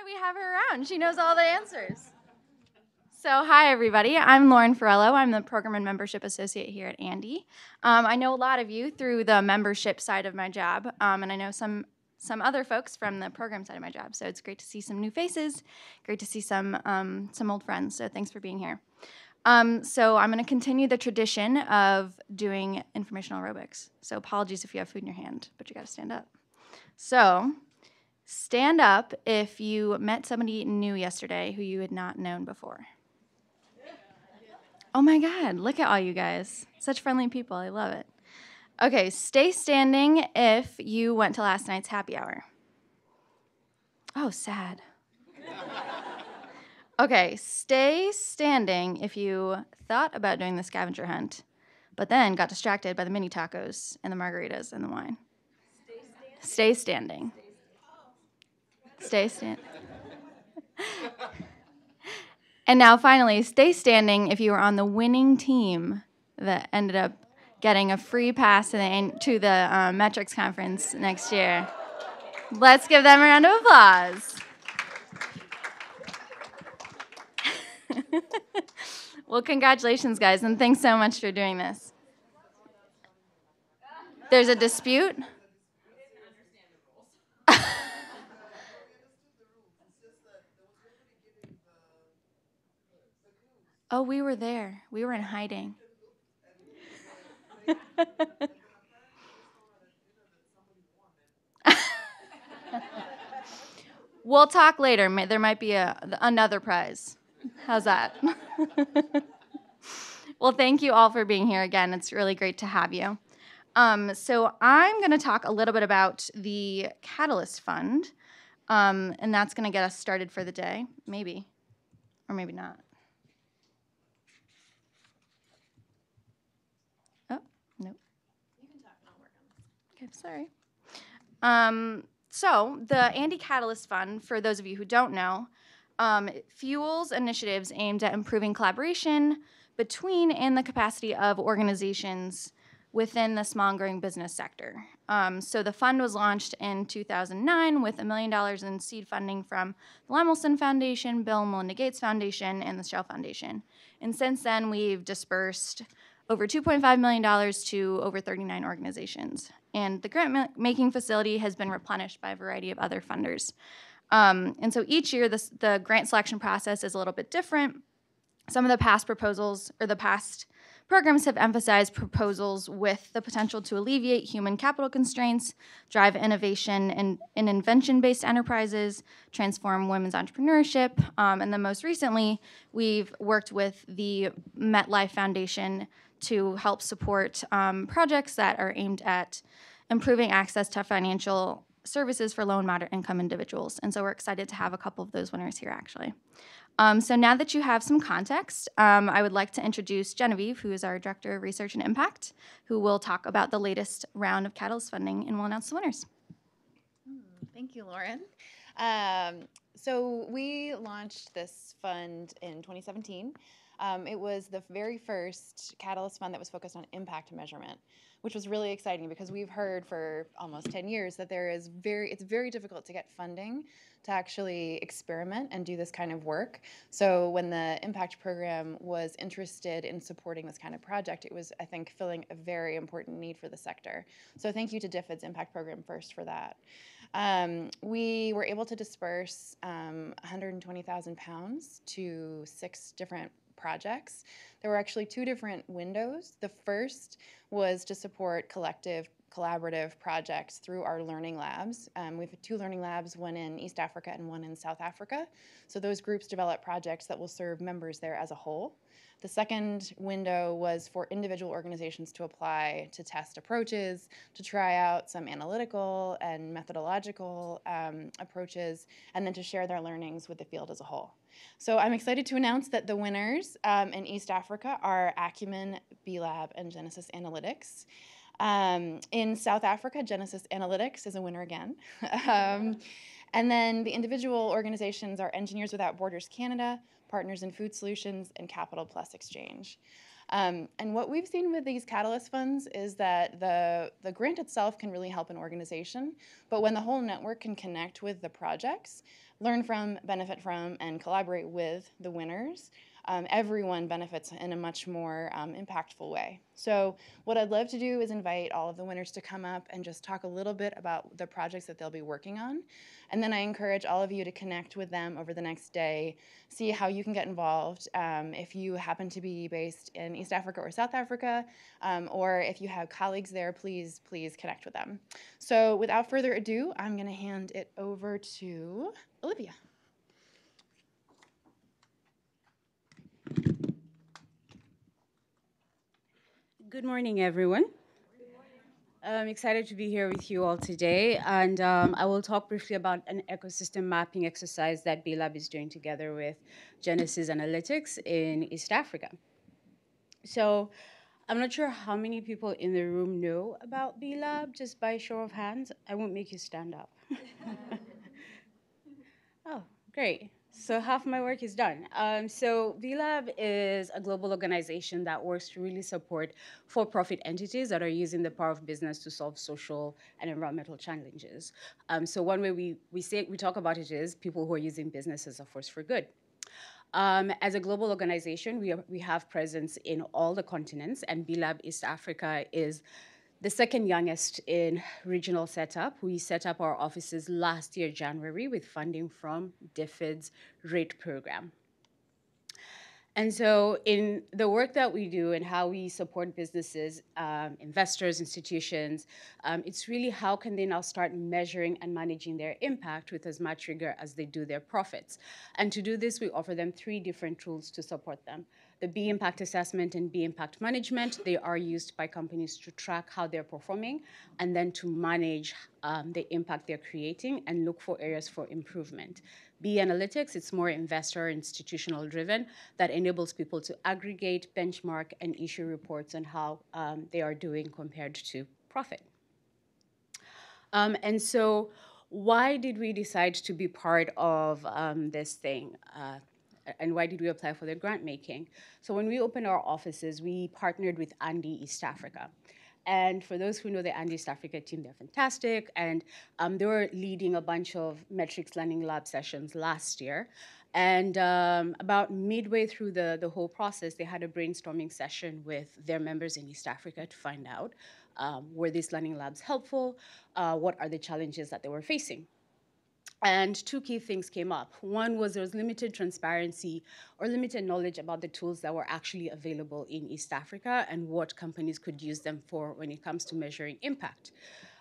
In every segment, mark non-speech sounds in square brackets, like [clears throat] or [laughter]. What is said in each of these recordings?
why we have her around. She knows all the answers. So, hi everybody. I'm Lauren Farello. I'm the Program and Membership Associate here at ANDE. Um, I know a lot of you through the membership side of my job, um, and I know some some other folks from the program side of my job. So it's great to see some new faces. Great to see some um, some old friends. So thanks for being here. Um, so I'm going to continue the tradition of doing informational aerobics. So apologies if you have food in your hand, but you got to stand up. So stand up if you met somebody new yesterday who you had not known before. Oh my God, look at all you guys. Such friendly people. I love it. Okay, stay standing if you went to last night's happy hour. Oh, sad. Okay, stay standing if you thought about doing the scavenger hunt, but then got distracted by the mini tacos and the margaritas and the wine. Stay standing. Stay standing. And now, finally, stay standing if you were on the winning team that ended up getting a free pass to the, to the um, Metrics conference next year. Let's give them a round of applause. [laughs] well, congratulations, guys, and thanks so much for doing this. There's a dispute? Oh, we were there. We were in hiding. [laughs] we'll talk later. There might be a, another prize. How's that? [laughs] well, thank you all for being here again. It's really great to have you. Um, so, I'm going to talk a little bit about the Catalyst Fund, um, and that's going to get us started for the day, maybe, or maybe not. Oh, no. You can talk, I'll work on this. Okay, sorry. Um, so, the ANDE Catalyst Fund, for those of you who don't know, um, fuels initiatives aimed at improving collaboration between and the capacity of organizations within the small and growing business sector. Um, so the fund was launched in 2009 with a million dollars in seed funding from the Lemelson Foundation, Bill and Melinda Gates Foundation, and the Shell Foundation. And since then, we've dispersed over $2.5 million to over 39 organizations. And the grant making facility has been replenished by a variety of other funders. Um, and so each year, this, the grant selection process is a little bit different. Some of the past proposals or the past programs have emphasized proposals with the potential to alleviate human capital constraints, drive innovation in, in invention based enterprises, transform women's entrepreneurship, um, and then most recently, we've worked with the MetLife Foundation to help support um, projects that are aimed at improving access to financial services for low and moderate income individuals. And so we're excited to have a couple of those winners here actually. Um, so now that you have some context, um, I would like to introduce Genevieve, who is our Director of Research and Impact, who will talk about the latest round of Catalyst funding and will announce the winners. Hmm, thank you, Lauren. Um, so we launched this fund in 2017. Um, it was the very first Catalyst fund that was focused on impact measurement which was really exciting because we've heard for almost 10 years that there is very it's very difficult to get funding to actually experiment and do this kind of work. So when the impact program was interested in supporting this kind of project, it was I think filling a very important need for the sector. So thank you to DFID's impact program first for that. Um, we were able to disperse um, 120,000 pounds to six different projects. There were actually two different windows. The first was to support collective collaborative projects through our learning labs. Um, we have two learning labs, one in East Africa and one in South Africa. So those groups develop projects that will serve members there as a whole. The second window was for individual organizations to apply to test approaches, to try out some analytical and methodological um, approaches, and then to share their learnings with the field as a whole. So I'm excited to announce that the winners um, in East Africa are Acumen, B-Lab, and Genesis Analytics. Um, in South Africa, Genesis Analytics is a winner again. [laughs] um, and then the individual organizations are Engineers Without Borders Canada, Partners in Food Solutions, and Capital Plus Exchange. Um, and what we've seen with these catalyst funds is that the, the grant itself can really help an organization, but when the whole network can connect with the projects, learn from, benefit from, and collaborate with the winners, um, everyone benefits in a much more um, impactful way. So, what I'd love to do is invite all of the winners to come up and just talk a little bit about the projects that they'll be working on. And then I encourage all of you to connect with them over the next day, see how you can get involved. Um, if you happen to be based in East Africa or South Africa, um, or if you have colleagues there, please, please connect with them. So, without further ado, I'm going to hand it over to Olivia. Good morning, everyone. I'm excited to be here with you all today, and um, I will talk briefly about an ecosystem mapping exercise that B-Lab is doing together with Genesis Analytics in East Africa. So I'm not sure how many people in the room know about B-Lab, just by show of hands. I won't make you stand up. [laughs] oh, great. So half my work is done. Um, so B-Lab is a global organization that works to really support for-profit entities that are using the power of business to solve social and environmental challenges. Um, so one way we, we say we talk about it is people who are using business as a force for good. Um, as a global organization, we, are, we have presence in all the continents, and B-Lab East Africa is the second youngest in regional setup. We set up our offices last year, January, with funding from DFID's RATE program. And so, in the work that we do and how we support businesses, um, investors, institutions, um, it's really how can they now start measuring and managing their impact with as much rigor as they do their profits. And to do this, we offer them three different tools to support them the B impact assessment and B impact management, they are used by companies to track how they're performing and then to manage um, the impact they're creating and look for areas for improvement. B analytics, it's more investor institutional driven that enables people to aggregate, benchmark, and issue reports on how um, they are doing compared to profit. Um, and so, why did we decide to be part of um, this thing? Uh, and why did we apply for the grant making? So when we opened our offices, we partnered with ANDE East Africa. And for those who know the ANDE East Africa team, they're fantastic. And um, they were leading a bunch of metrics learning lab sessions last year. And um, about midway through the, the whole process, they had a brainstorming session with their members in East Africa to find out um, were these learning labs helpful? Uh, what are the challenges that they were facing? And two key things came up. One was there was limited transparency or limited knowledge about the tools that were actually available in East Africa and what companies could use them for when it comes to measuring impact.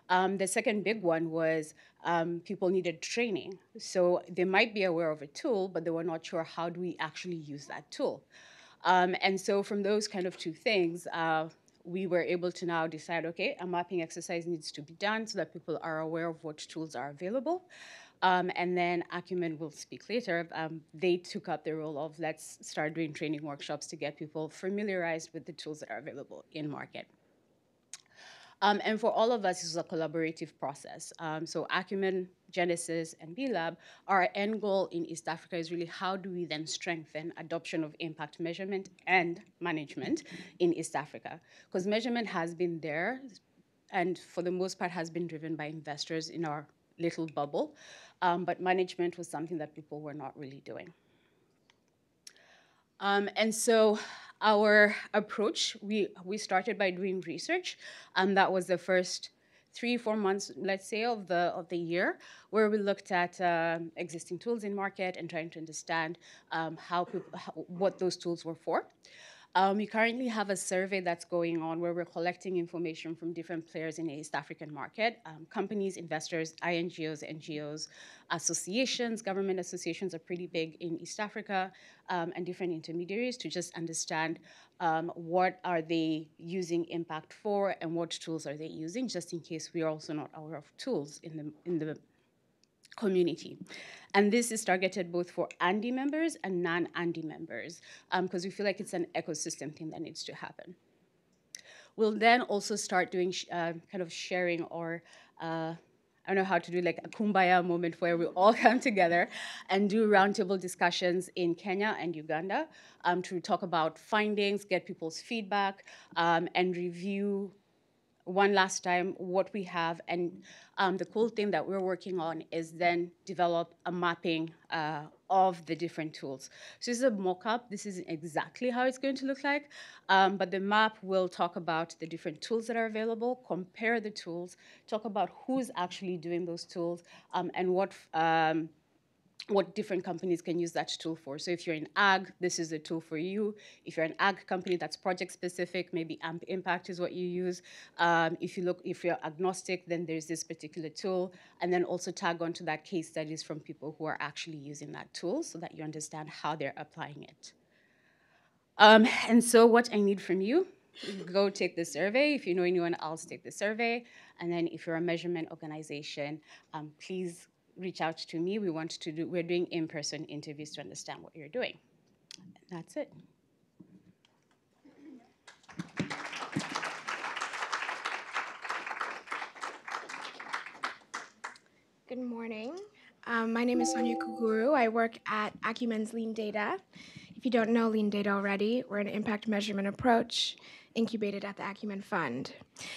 Um, the second big one was um, people needed training. So they might be aware of a tool, but they were not sure how do we actually use that tool. Um, and so from those kind of two things, uh, we were able to now decide, okay, a mapping exercise needs to be done so that people are aware of what tools are available. Um, and then Acumen will speak later. Um, they took up the role of let's start doing training workshops to get people familiarized with the tools that are available in market. Um, and for all of us, this is a collaborative process. Um, so Acumen, Genesis, and B-Lab, our end goal in East Africa is really how do we then strengthen adoption of impact measurement and management in East Africa? Because measurement has been there, and for the most part has been driven by investors in our little bubble um, but management was something that people were not really doing. Um, and so our approach, we, we started by doing research. and that was the first three, four months, let's say, of the, of the year, where we looked at uh, existing tools in market and trying to understand um, how, people, how, what those tools were for. Um, we currently have a survey that's going on where we're collecting information from different players in the East African market um, companies, investors, INGOs, NGOs, associations, government associations are pretty big in East Africa, um, and different intermediaries to just understand um, what are they using impact for and what tools are they using, just in case we are also not aware of tools in the, in the community. And this is targeted both for ANDE members and non-ANDE members because um, we feel like it's an ecosystem thing that needs to happen. We'll then also start doing uh, kind of sharing or uh, I don't know how to do like a kumbaya moment where we all [laughs] come together and do roundtable discussions in Kenya and Uganda um, to talk about findings, get people's feedback, um, and review one last time what we have. And um, the cool thing that we're working on is then develop a mapping uh, of the different tools. So this is a mock-up. This isn't exactly how it's going to look like, um, but the map will talk about the different tools that are available, compare the tools, talk about who's actually doing those tools, um, and what um, what different companies can use that tool for. So if you're in ag, this is a tool for you. If you're an ag company that's project specific, maybe AMP Impact is what you use. Um, if you look, if you're agnostic, then there's this particular tool, and then also tag onto that case studies from people who are actually using that tool, so that you understand how they're applying it. Um, and so what I need from you, go take the survey. If you know anyone else, take the survey. And then if you're a measurement organization, um, please reach out to me. We want to do, we're doing in-person interviews to understand what you're doing. That's it. Good morning. Um, my name is Sonia Kuguru. I work at Acumen's Lean Data. If you don't know Lean Data already, we're an impact measurement approach incubated at the Acumen Fund.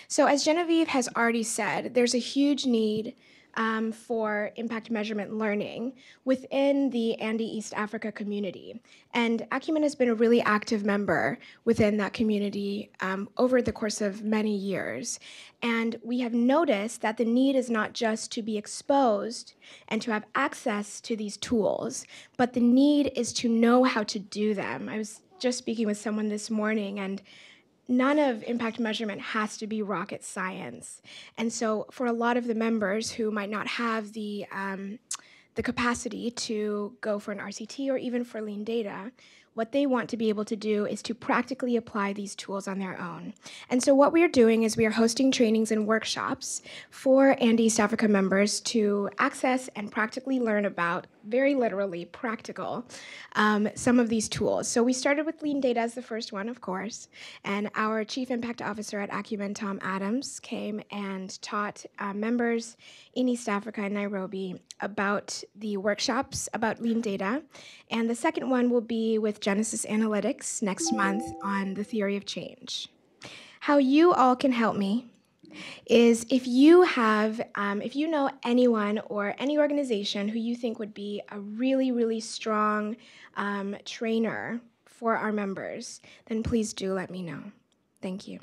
So, as Genevieve has already said, there's a huge need um, for impact measurement learning within the ANDE East Africa community. And Acumen has been a really active member within that community um, over the course of many years. And we have noticed that the need is not just to be exposed and to have access to these tools, but the need is to know how to do them. I was just speaking with someone this morning and none of impact measurement has to be rocket science. And so, for a lot of the members who might not have the um, the capacity to go for an RCT or even for lean data, what they want to be able to do is to practically apply these tools on their own. And so, what we are doing is we are hosting trainings and workshops for ANDE East Africa members to access and practically learn about, very literally practical, um, some of these tools. So, we started with Lean Data as the first one, of course, and our Chief Impact Officer at Acumen, Tom Adams, came and taught uh, members in East Africa and Nairobi about the workshops about Lean Data. And the second one will be with Genesis Analytics next month on the theory of change. How you all can help me is if you have, um, if you know anyone or any organization who you think would be a really, really strong um, trainer for our members, then please do let me know. Thank you.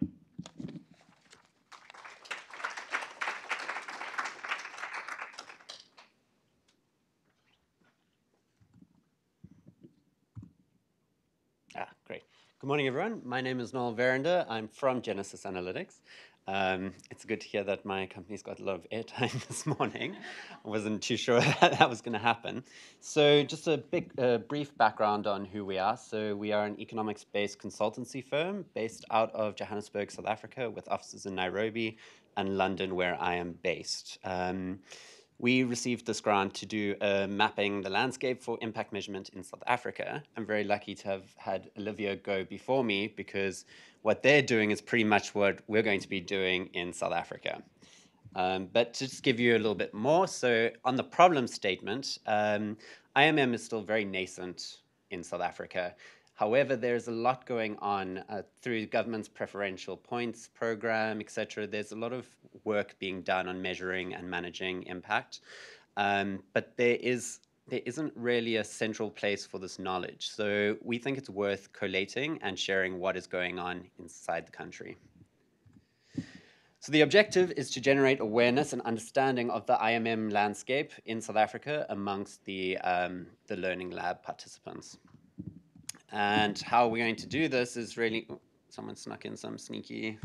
Good morning, everyone. My name is Noel Verinder. I'm from Genesis Analytics. Um, it's good to hear that my company's got a lot of airtime [laughs] this morning. I wasn't too sure [laughs] that, that was going to happen. So, just a big, uh, brief background on who we are. So, we are an economics-based consultancy firm based out of Johannesburg, South Africa, with offices in Nairobi and London, where I am based. Um, we received this grant to do uh, mapping the landscape for impact measurement in South Africa. I'm very lucky to have had Olivia go before me because what they're doing is pretty much what we're going to be doing in South Africa. Um, but to just give you a little bit more, so on the problem statement, um, IMM is still very nascent in South Africa. However, there's a lot going on uh, through government's preferential points program, etc. There's a lot of work being done on measuring and managing impact, um, but there is there isn't really a central place for this knowledge. So we think it's worth collating and sharing what is going on inside the country. So the objective is to generate awareness and understanding of the IMM landscape in South Africa amongst the, um, the Learning Lab participants. And how we're going to do this is really, oh, someone snuck in some sneaky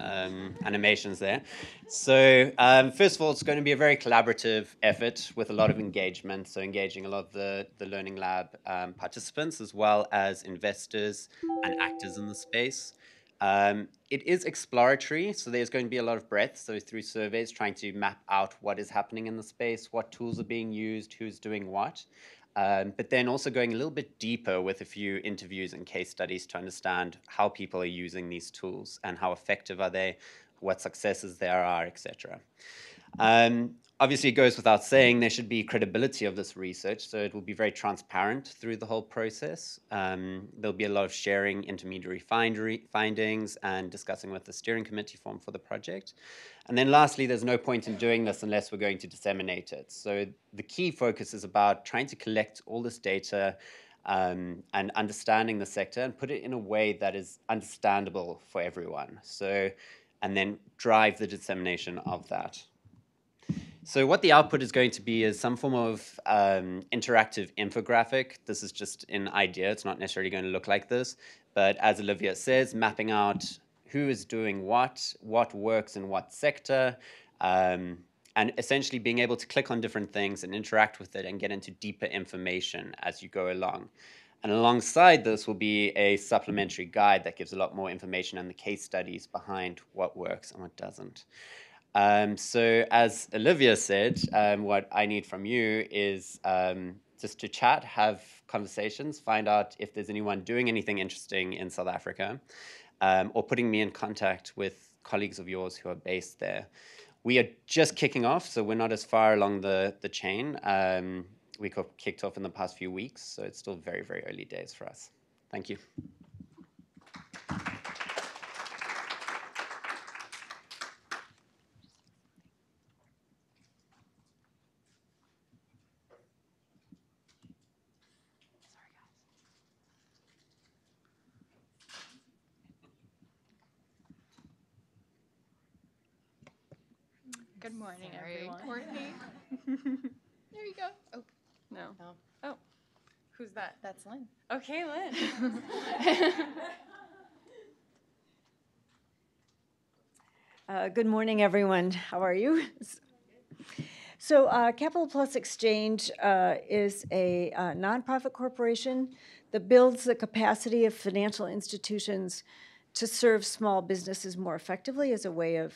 um, animations there. So um, first of all, it's going to be a very collaborative effort with a lot of engagement. So engaging a lot of the, the Learning Lab um, participants as well as investors and actors in the space. Um, it is exploratory, so there's going to be a lot of breadth. So through surveys, trying to map out what is happening in the space, what tools are being used, who's doing what. Um, but then also going a little bit deeper with a few interviews and case studies to understand how people are using these tools and how effective are they, what successes there are, etc. Um, obviously, it goes without saying there should be credibility of this research, so it will be very transparent through the whole process. Um, there'll be a lot of sharing intermediary findery, findings and discussing with the steering committee formed for the project. And then lastly, there's no point in doing this unless we're going to disseminate it. So the key focus is about trying to collect all this data um, and understanding the sector and put it in a way that is understandable for everyone. So, and then drive the dissemination of that. So what the output is going to be is some form of um, interactive infographic. This is just an idea. It's not necessarily going to look like this. But as Olivia says, mapping out who is doing what, what works in what sector, um, and essentially being able to click on different things and interact with it and get into deeper information as you go along. And alongside this will be a supplementary guide that gives a lot more information and the case studies behind what works and what doesn't. Um, so as Olivia said, um, what I need from you is um, just to chat, have conversations, find out if there's anyone doing anything interesting in South Africa, um, or putting me in contact with colleagues of yours who are based there. We are just kicking off, so we're not as far along the, the chain. Um, we got kicked off in the past few weeks, so it's still very, very early days for us. Thank you. Good morning, Sorry. everyone. Courtney. There you go. Oh, no. No. Oh, who's that? That's Lynn. Okay, Lynn. [laughs] Uh, Good morning, everyone. How are you? [laughs] So uh, Capital Plus Exchange uh, is a uh, nonprofit corporation that builds the capacity of financial institutions to serve small businesses more effectively as a way of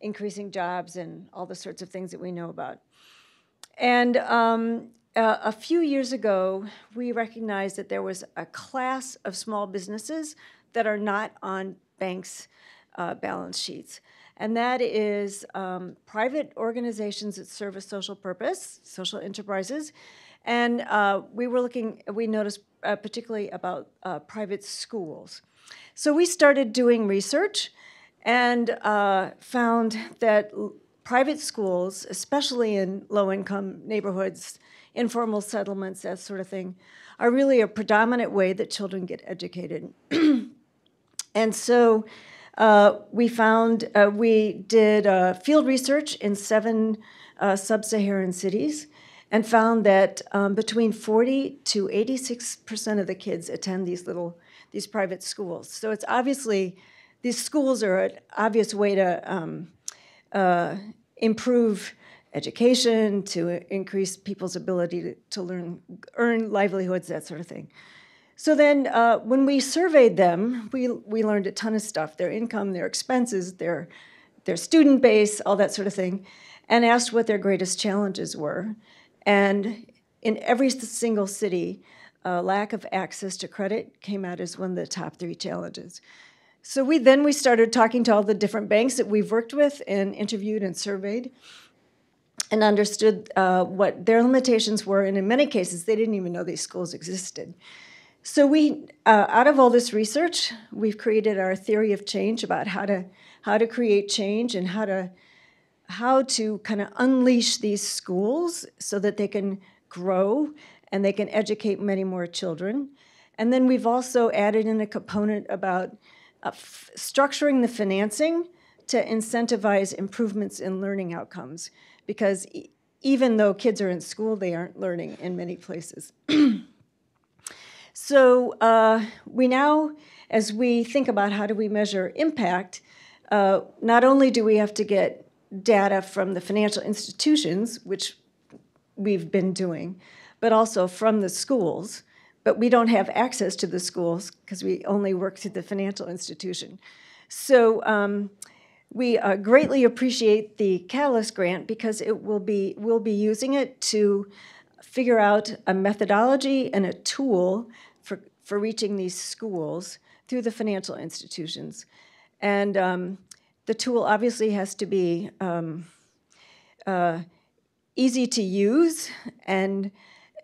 increasing jobs and all the sorts of things that we know about. And um, uh, a few years ago, we recognized that there was a class of small businesses that are not on banks' uh, balance sheets. And that is um, private organizations that serve a social purpose, social enterprises. And uh, we were looking, we noticed uh, particularly about uh, private schools. So we started doing research and uh, found that private schools, especially in low income neighborhoods, informal settlements, that sort of thing, are really a predominant way that children get educated. [clears throat] and so uh, we found, uh, we did uh, field research in seven uh, sub Saharan cities and found that um, between 40 to 86% of the kids attend these little, these private schools. So it's obviously, these schools are an obvious way to um, uh, improve education, to increase people's ability to, to learn, earn livelihoods, that sort of thing. So then, uh, when we surveyed them, we, we learned a ton of stuff their income, their expenses, their, their student base, all that sort of thing, and asked what their greatest challenges were. And in every single city, uh, lack of access to credit came out as one of the top three challenges. So we then we started talking to all the different banks that we've worked with and interviewed and surveyed, and understood uh, what their limitations were. And in many cases, they didn't even know these schools existed. So we, uh, out of all this research, we've created our theory of change about how to how to create change and how to how to kind of unleash these schools so that they can grow and they can educate many more children. And then we've also added in a component about uh, structuring the financing to incentivize improvements in learning outcomes because e- even though kids are in school, they aren't learning in many places. [clears throat] So uh, we now, as we think about how do we measure impact, uh, not only do we have to get data from the financial institutions, which we've been doing, but also from the schools. But we don't have access to the schools because we only work through the financial institution. So um, we uh, greatly appreciate the Catalyst grant because it will be we'll be using it to figure out a methodology and a tool for, for reaching these schools through the financial institutions. And um, the tool obviously has to be um, uh, easy to use and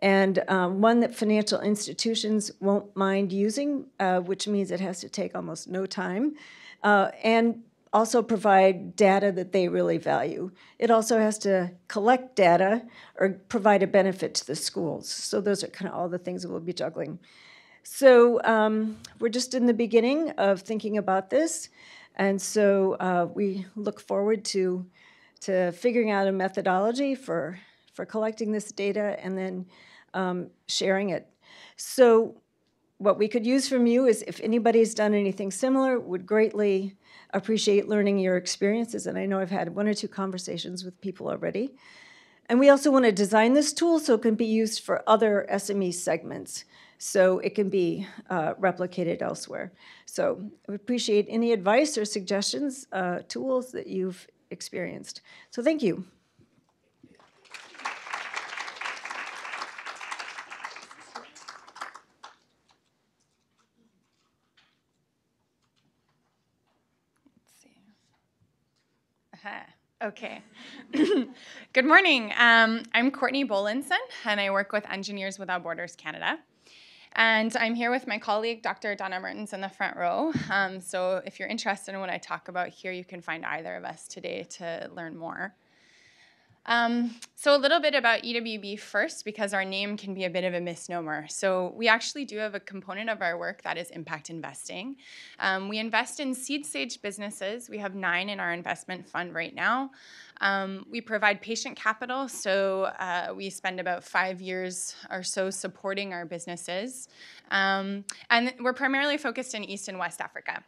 and um, one that financial institutions won't mind using, uh, which means it has to take almost no time, uh, and also provide data that they really value. It also has to collect data or provide a benefit to the schools. So those are kind of all the things that we'll be juggling. So um, we're just in the beginning of thinking about this, and so uh, we look forward to to figuring out a methodology for for collecting this data and then um, sharing it. So what we could use from you is if anybody's done anything similar, would greatly appreciate learning your experiences. And I know I've had one or two conversations with people already. And we also want to design this tool so it can be used for other SME segments so it can be uh, replicated elsewhere. So I appreciate any advice or suggestions, uh, tools that you've experienced. So thank you. Okay. [laughs] Good morning. Um, I'm Courtney Bolinson, and I work with Engineers Without Borders Canada. And I'm here with my colleague, Dr. Donna Mertens, in the front row. Um, so if you're interested in what I talk about here, you can find either of us today to learn more. Um, so a little bit about EWB first, because our name can be a bit of a misnomer. So we actually do have a component of our work that is impact investing. Um, we invest in seed stage businesses. We have nine in our investment fund right now. Um, we provide patient capital, so uh, we spend about five years or so supporting our businesses. Um, and we're primarily focused in East and West Africa.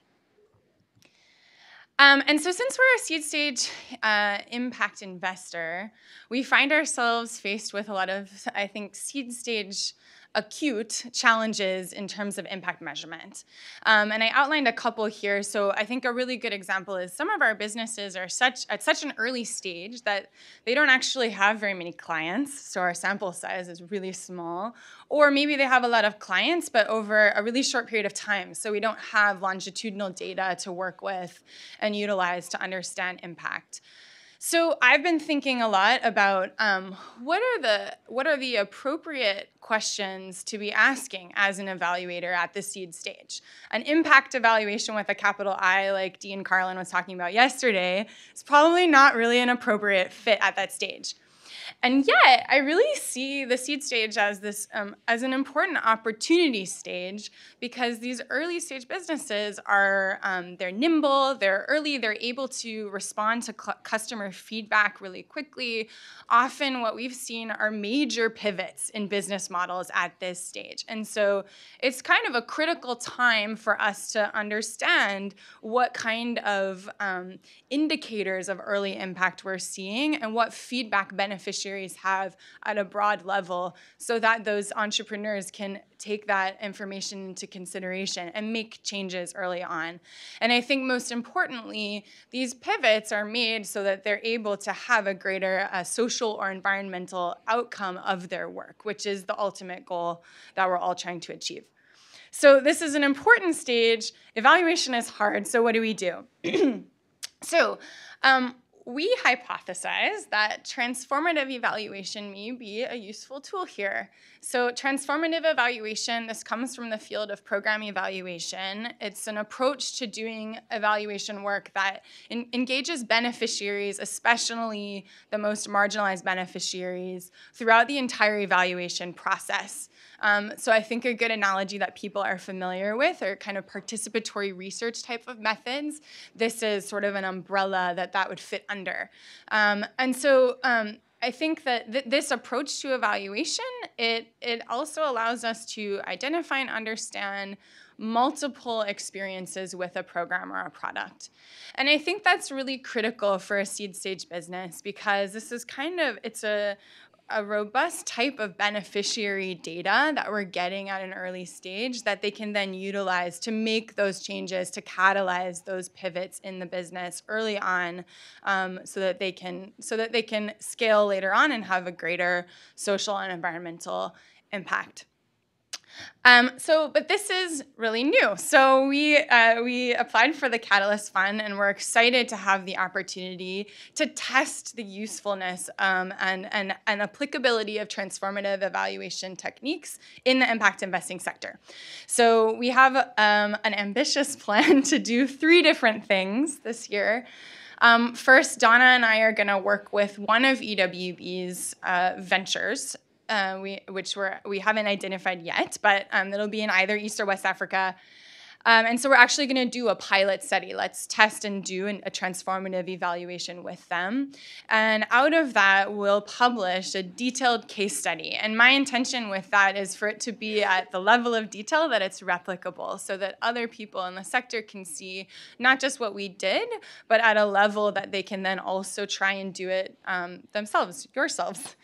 Um, and so, since we're a seed stage uh, impact investor, we find ourselves faced with a lot of, I think, seed stage acute challenges in terms of impact measurement. Um, and I outlined a couple here. So I think a really good example is some of our businesses are such at such an early stage that they don't actually have very many clients. So our sample size is really small. Or maybe they have a lot of clients, but over a really short period of time. So we don't have longitudinal data to work with and utilize to understand impact. So I've been thinking a lot about um, what are the what are the appropriate questions to be asking as an evaluator at the seed stage. An impact evaluation with a capital I, like Dean Karlan was talking about yesterday, is probably not really an appropriate fit at that stage. And yet, I really see the seed stage as this um, as an important opportunity stage because these early stage businesses are um, they're nimble, they're early, they're able to respond to customer feedback really quickly. Often, what we've seen are major pivots in business models at this stage, and so it's kind of a critical time for us to understand what kind of um, indicators of early impact we're seeing and what feedback beneficiaries beneficiaries have at a broad level so that those entrepreneurs can take that information into consideration and make changes early on. And I think most importantly, these pivots are made so that they're able to have a greater uh, social or environmental outcome of their work, which is the ultimate goal that we're all trying to achieve. So, this is an important stage. Evaluation is hard, so what do we do? [clears throat] so, um, we hypothesize that transformative evaluation may be a useful tool here. So, transformative evaluation, this comes from the field of program evaluation. It's an approach to doing evaluation work that engages beneficiaries, especially the most marginalized beneficiaries, throughout the entire evaluation process. Um, so I think a good analogy that people are familiar with are kind of participatory research type of methods. This is sort of an umbrella that that would fit under. Um, and so um, I think that th- this approach to evaluation, it, it also allows us to identify and understand multiple experiences with a program or a product. And I think that's really critical for a seed stage business because this is kind of it's a a robust type of beneficiary data that we're getting at an early stage that they can then utilize to make those changes to catalyze those pivots in the business early on um, so that they can so that they can scale later on and have a greater social and environmental impact Um, so, but this is really new. So we uh, we applied for the Catalyst Fund, and we're excited to have the opportunity to test the usefulness um, and, and and applicability of transformative evaluation techniques in the impact investing sector. So we have um, an ambitious [laughs] plan to do three different things this year. Um, first, Donna and I are going to work with one of EWB's uh, ventures uh, we, which we're, we haven't identified yet, but um, it'll be in either East or West Africa. Um, and so we're actually going to do a pilot study. Let's test and do an, a transformative evaluation with them. And out of that, we'll publish a detailed case study. And my intention with that is for it to be at the level of detail that it's replicable so that other people in the sector can see not just what we did, but at a level that they can then also try and do it um, themselves, yourselves.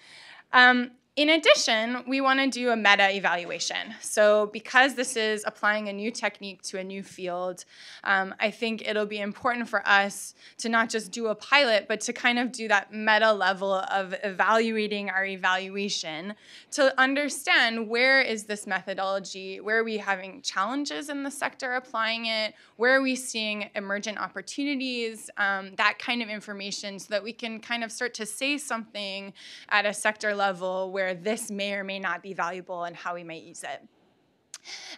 Um, in addition, we want to do a meta evaluation. So, because this is applying a new technique to a new field, um, I think it'll be important for us to not just do a pilot, but to kind of do that meta level of evaluating our evaluation to understand where is this methodology, where are we having challenges in the sector applying it, where are we seeing emergent opportunities, um, that kind of information, so that we can kind of start to say something at a sector level where where this may or may not be valuable and how we might use it.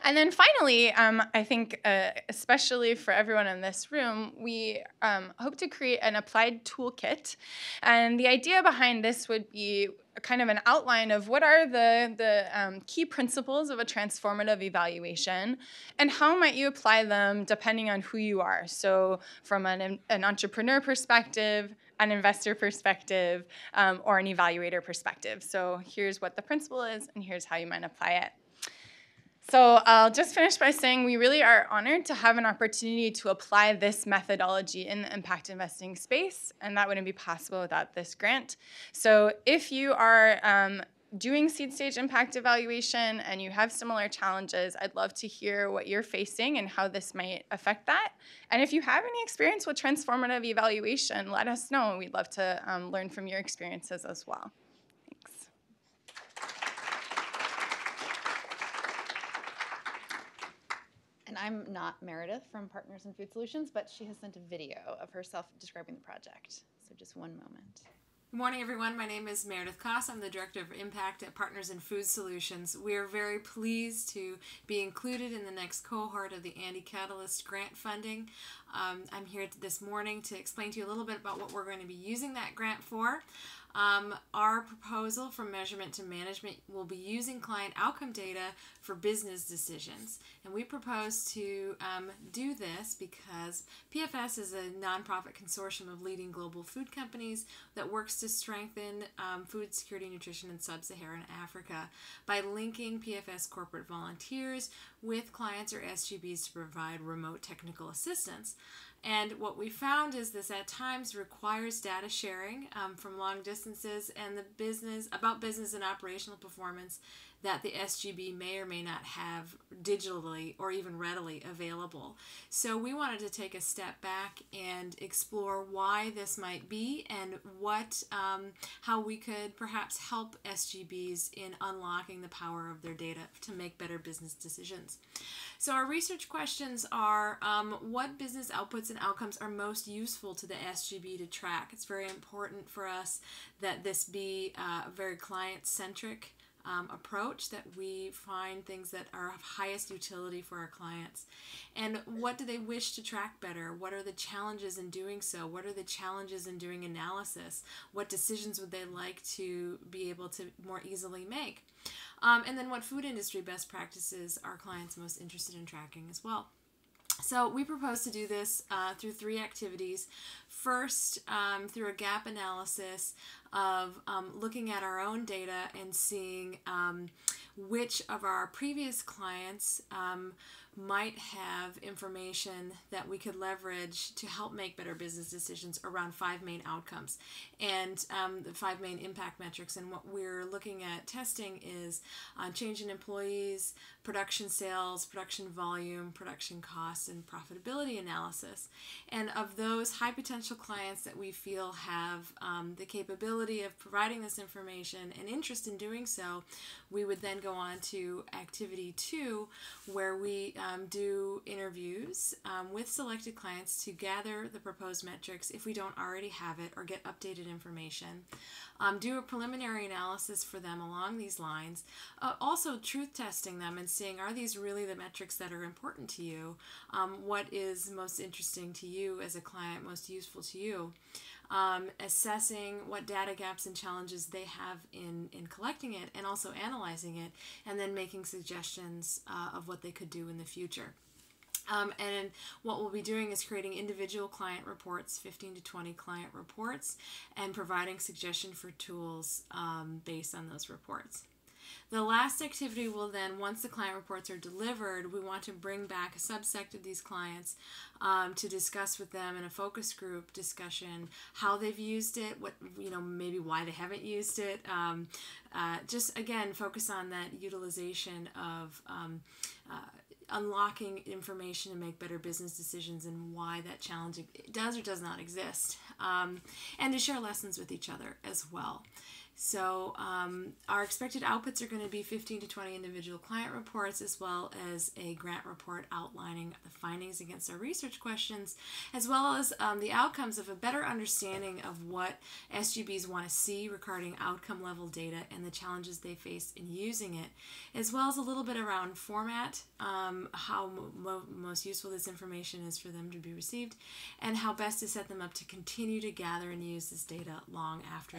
And then finally, um, I think, uh, especially for everyone in this room, we um, hope to create an applied toolkit. And the idea behind this would be kind of an outline of what are the, the um, key principles of a transformative evaluation and how might you apply them depending on who you are. So, from an, an entrepreneur perspective, an investor perspective um, or an evaluator perspective. So here's what the principle is, and here's how you might apply it. So I'll just finish by saying we really are honored to have an opportunity to apply this methodology in the impact investing space, and that wouldn't be possible without this grant. So if you are um, doing seed stage impact evaluation and you have similar challenges, I'd love to hear what you're facing and how this might affect that. And if you have any experience with transformative evaluation, let us know. We'd love to um, learn from your experiences as well. Thanks. And I'm not Meredith from Partners in Food Solutions, but she has sent a video of herself describing the project. So just one moment. Good morning, everyone. My name is Meredith Koss. I'm the Director of Impact at Partners in Food Solutions. We are very pleased to be included in the next cohort of the ANDE Catalyst grant funding. Um, I'm here this morning to explain to you a little bit about what we're going to be using that grant for. Um, our proposal from measurement to management will be using client outcome data for business decisions. And we propose to um, do this because PFS is a nonprofit consortium of leading global food companies that works to strengthen um, food security, nutrition in sub Saharan Africa by linking PFS corporate volunteers with clients or SGBs to provide remote technical assistance. And what we found is this at times requires data sharing um, from long distances and the business about business and operational performance that the SGB may or may not have digitally or even readily available. So we wanted to take a step back and explore why this might be and what um, how we could perhaps help SGBs in unlocking the power of their data to make better business decisions. So our research questions are um, what business outputs and outcomes are most useful to the SGB to track. It's very important for us that this be uh, very client centric um, approach that we find things that are of highest utility for our clients. And what do they wish to track better? What are the challenges in doing so? What are the challenges in doing analysis? What decisions would they like to be able to more easily make? Um, and then what food industry best practices are clients most interested in tracking as well? So we propose to do this uh, through three activities. First, um, through a gap analysis of um, looking at our own data and seeing um, which of our previous clients um, might have information that we could leverage to help make better business decisions around five main outcomes and um, the five main impact metrics. And what we're looking at testing is uh, change in employees, production sales, production volume, production costs, and profitability analysis. And of those high potential clients that we feel have um, the capability of providing this information and interest in doing so, we would then go on to activity two, where we um, do interviews um, with selected clients to gather the proposed metrics if we don't already have it or get updated information. Um, do a preliminary analysis for them along these lines. Uh, also, truth testing them and seeing are these really the metrics that are important to you? Um, what is most interesting to you as a client, most useful to you? Um, assessing what data gaps and challenges they have in, in collecting it and also analyzing it, and then making suggestions uh, of what they could do in the future. Um, and what we'll be doing is creating individual client reports, 15 to 20 client reports, and providing suggestion for tools um, based on those reports. The last activity will then, once the client reports are delivered, we want to bring back a subset of these clients um, to discuss with them in a focus group discussion how they've used it, what you know, maybe why they haven't used it. Um, uh, just again, focus on that utilization of. Um, uh, unlocking information to make better business decisions and why that challenge does or does not exist, um, and to share lessons with each other as well. So um, our expected outputs are going to be 15 to 20 individual client reports as well as a grant report outlining the findings against our research questions as well as um, the outcomes of a better understanding of what SGBs want to see regarding outcome level data and the challenges they face in using it as well as a little bit around format, um, how mo most useful this information is for them to be received and how best to set them up to continue to gather and use this data long after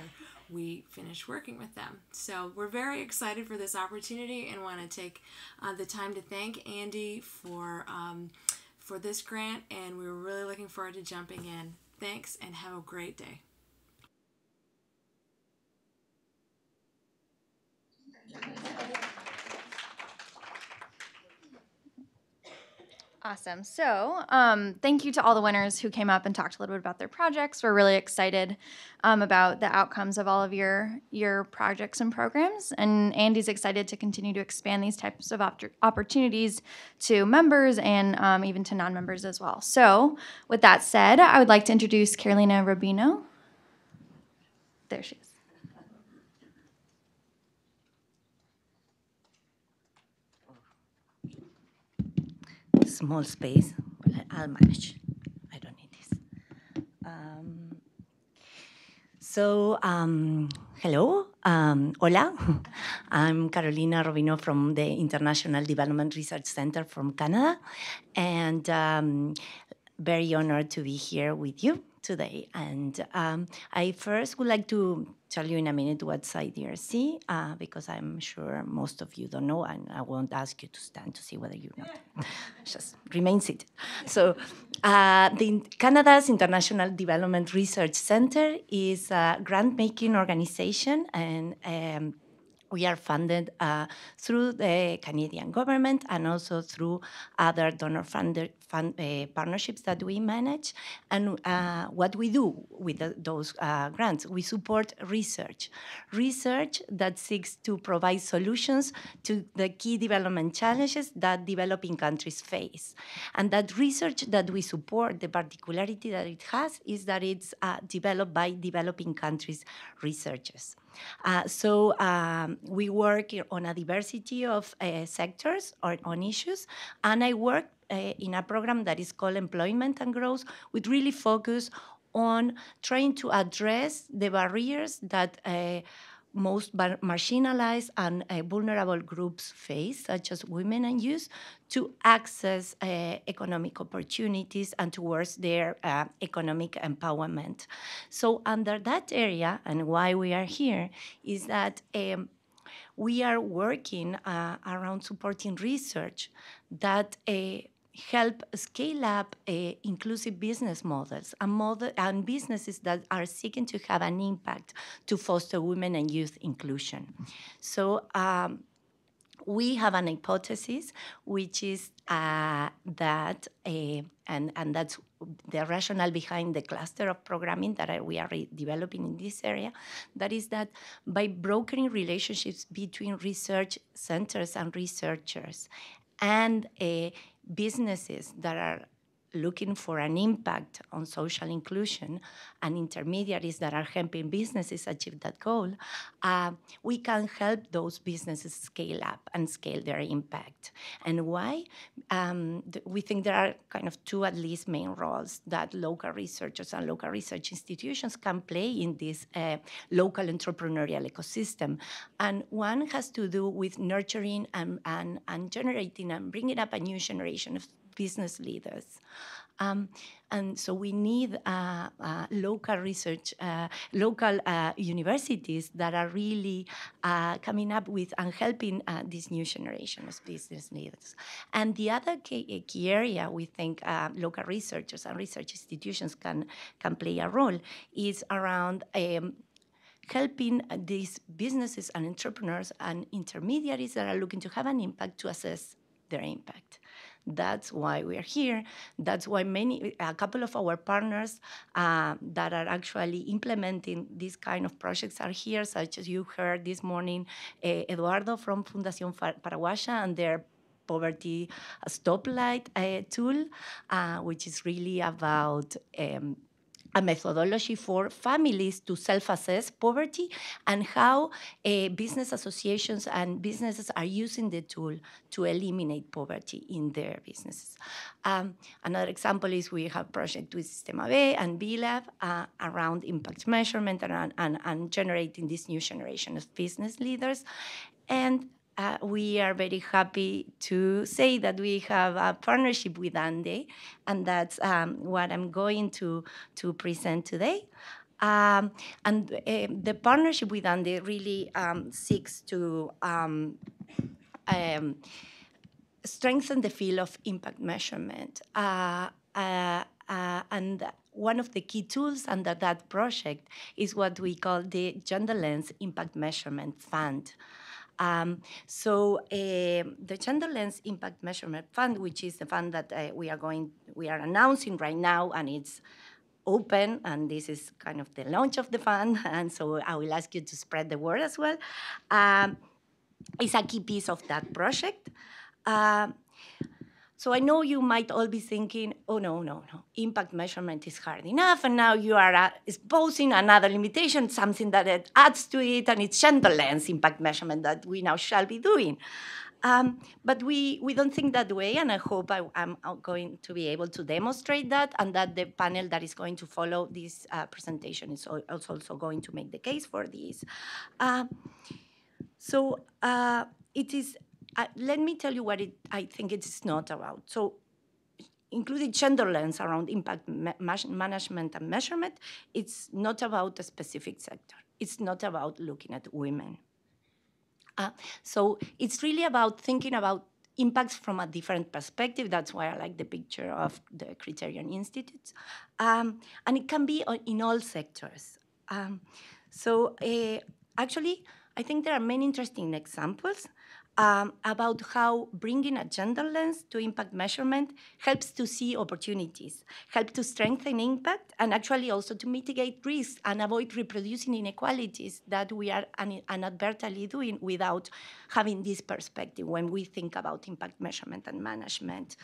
we finish working with them. So we're very excited for this opportunity and want to take uh, the time to thank ANDE for um, for this grant, and we're really looking forward to jumping in. Thanks, and have a great day. Awesome. So, um, thank you to all the winners who came up and talked a little bit about their projects. We're really excited um, about the outcomes of all of your your projects and programs. And ANDE's excited to continue to expand these types of op- opportunities to members and um, even to non-members as well. So, with that said, I would like to introduce Carolina Robino. There she is. Small space. Well, I'll manage. I don't need this. Um, so, um, hello, um, hola. [laughs] I'm Carolina Robino from the International Development Research Center from Canada, and um, very honored to be here with you today. And um, I first would like to tell you in a minute what's IDRC, uh, because I'm sure most of you don't know, and I won't ask you to stand to see whether you know. [laughs] Just remain seated. So, uh, the Canada's International Development Research Center is a grant-making organization, and um, we are funded uh, through the Canadian government and also through other donor funded fund, uh, partnerships that we manage. And uh, what we do with the, those uh, grants, we support research. Research that seeks to provide solutions to the key development challenges that developing countries face. And that research that we support, the particularity that it has is that it's uh, developed by developing countries researchers. Uh, so um, we work on a diversity of uh, sectors or on issues, and I work uh, in a program that is called Employment and Growth, with really focus on trying to address the barriers that uh, most marginalized and uh, vulnerable groups face, such as women and youth, to access uh, economic opportunities and towards their uh, economic empowerment. So, under that area, and why we are here, is that um, we are working uh, around supporting research that uh, help scale up uh, inclusive business models and, model, and businesses that are seeking to have an impact to foster women and youth inclusion. So um, we have an hypothesis, which is uh, that, uh, and, and that's the rationale behind the cluster of programming that we are developing in this area, that is that by brokering relationships between research centers and researchers and uh, businesses that are looking for an impact on social inclusion and intermediaries that are helping businesses achieve that goal, uh, we can help those businesses scale up and scale their impact. And why? Um, we think there are kind of two at least main roles that local researchers and local research institutions can play in this uh, local entrepreneurial ecosystem. And one has to do with nurturing and, and, and generating and bringing up a new generation of business leaders. Um, and so we need uh, uh, local research, uh, local uh, universities that are really uh, coming up with and helping uh, this new generation of business leaders. And the other key, key area we think local researchers and research institutions can, can play a role is around um, helping these businesses and entrepreneurs and intermediaries that are looking to have an impact to assess their impact. That's why we are here. That's why many, a couple of our partners uh, that are actually implementing these kind of projects are here, such as you heard this morning, uh, Eduardo from Fundación Paraguaya and their poverty stoplight uh, tool, uh, which is really about um, a methodology for families to self-assess poverty and how uh, business associations and businesses are using the tool to eliminate poverty in their businesses. Um, another example is we have project with Sistema B and B-Lab uh, around impact measurement and, and, and generating this new generation of business leaders. And uh, we are very happy to say that we have a partnership with ANDE, and that's um, what I'm going to, to present today. Um, and uh, the partnership with ANDE really um, seeks to um, um, strengthen the field of impact measurement. Uh, uh, uh, and one of the key tools under that project is what we call the Gender Lens Impact Measurement Fund. Um, so uh, the Gender Lens Impact Measurement Fund, which is the fund that uh, we are going, we are announcing right now, and it's open, and this is kind of the launch of the fund, [laughs] and so I will ask you to spread the word as well. Um, it's a key piece of that project. Uh, so I know you might all be thinking, oh, no, no, no, impact measurement is hard enough, and now you are uh, exposing another limitation, something that adds to it, and it's gender lens impact measurement that we now shall be doing. Um, but we, we don't think that way, and I hope I, am going to be able to demonstrate that, and that the panel that is going to follow this uh, presentation is also going to make the case for this. Uh, so uh, it is uh, let me tell you what it, I think it's not about. So including gender lens around impact ma management and measurement, it's not about a specific sector. It's not about looking at women. Uh, so it's really about thinking about impacts from a different perspective. That's why I like the picture of the Criterion Institute. Um, and it can be in all sectors. Um, so uh, actually, I think there are many interesting examples um, about how bringing a gender lens to impact measurement helps to see opportunities, help to strengthen impact, and actually also to mitigate risks and avoid reproducing inequalities that we are inadvertently doing without having this perspective when we think about impact measurement and management.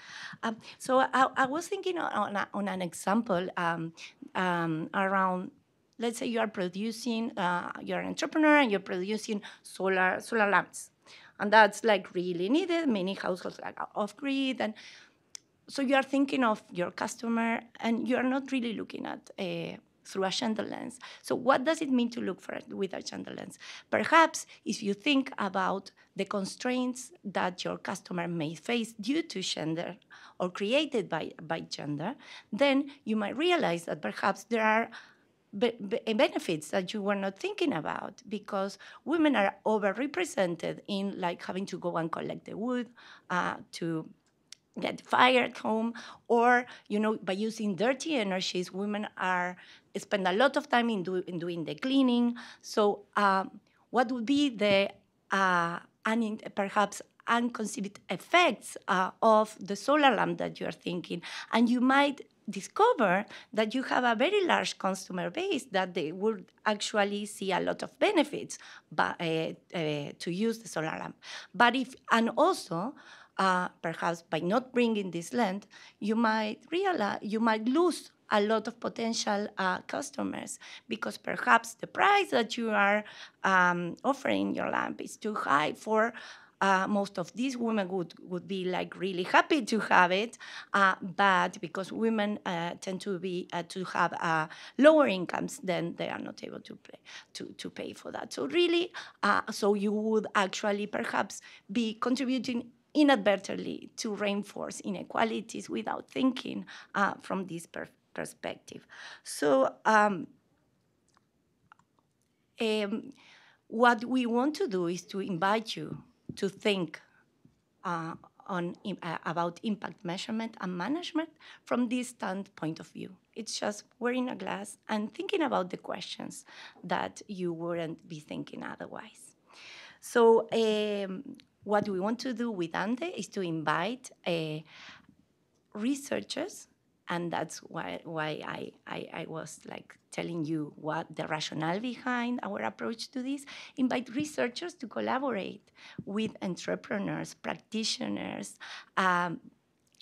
Um, so I, I, was thinking on, a, on an example um, um around let's say you are producing, uh, you're an entrepreneur and you're producing solar solar lamps and that's like really needed. Many households are off grid, and so you are thinking of your customer, and you are not really looking at uh, through a gender lens. So what does it mean to look for it with a gender lens? Perhaps if you think about the constraints that your customer may face due to gender or created by, by gender, then you might realize that perhaps there are be- be- benefits that you were not thinking about because women are overrepresented in like having to go and collect the wood uh, to get fire at home or you know by using dirty energies women are spend a lot of time in, do, in doing the cleaning so um, what would be the uh, un- perhaps unconsidered effects uh, of the solar lamp that you are thinking. And you might discover that you have a very large consumer base that they would actually see a lot of benefits but, uh, uh, to use the solar lamp. But if, and also, uh, perhaps by not bringing this land, you might realize, you might lose a lot of potential uh, customers because perhaps the price that you are um, offering your lamp is too high for uh, most of these women would, would be like really happy to have it, uh, but because women uh, tend to be uh, to have uh, lower incomes, then they are not able to pay to, to pay for that. So really, uh, so you would actually perhaps be contributing inadvertently to reinforce inequalities without thinking from this per perspective. So. Um, um, what we want to do is to invite you to think uh, on uh, about impact measurement and management from this standpoint of view. It's just wearing a glass and thinking about the questions that you wouldn't be thinking otherwise. So um, what we want to do with ANDE is to invite uh, researchers and that's why why I, I, I was like telling you what the rationale behind our approach to this. Invite researchers to collaborate with entrepreneurs, practitioners, um,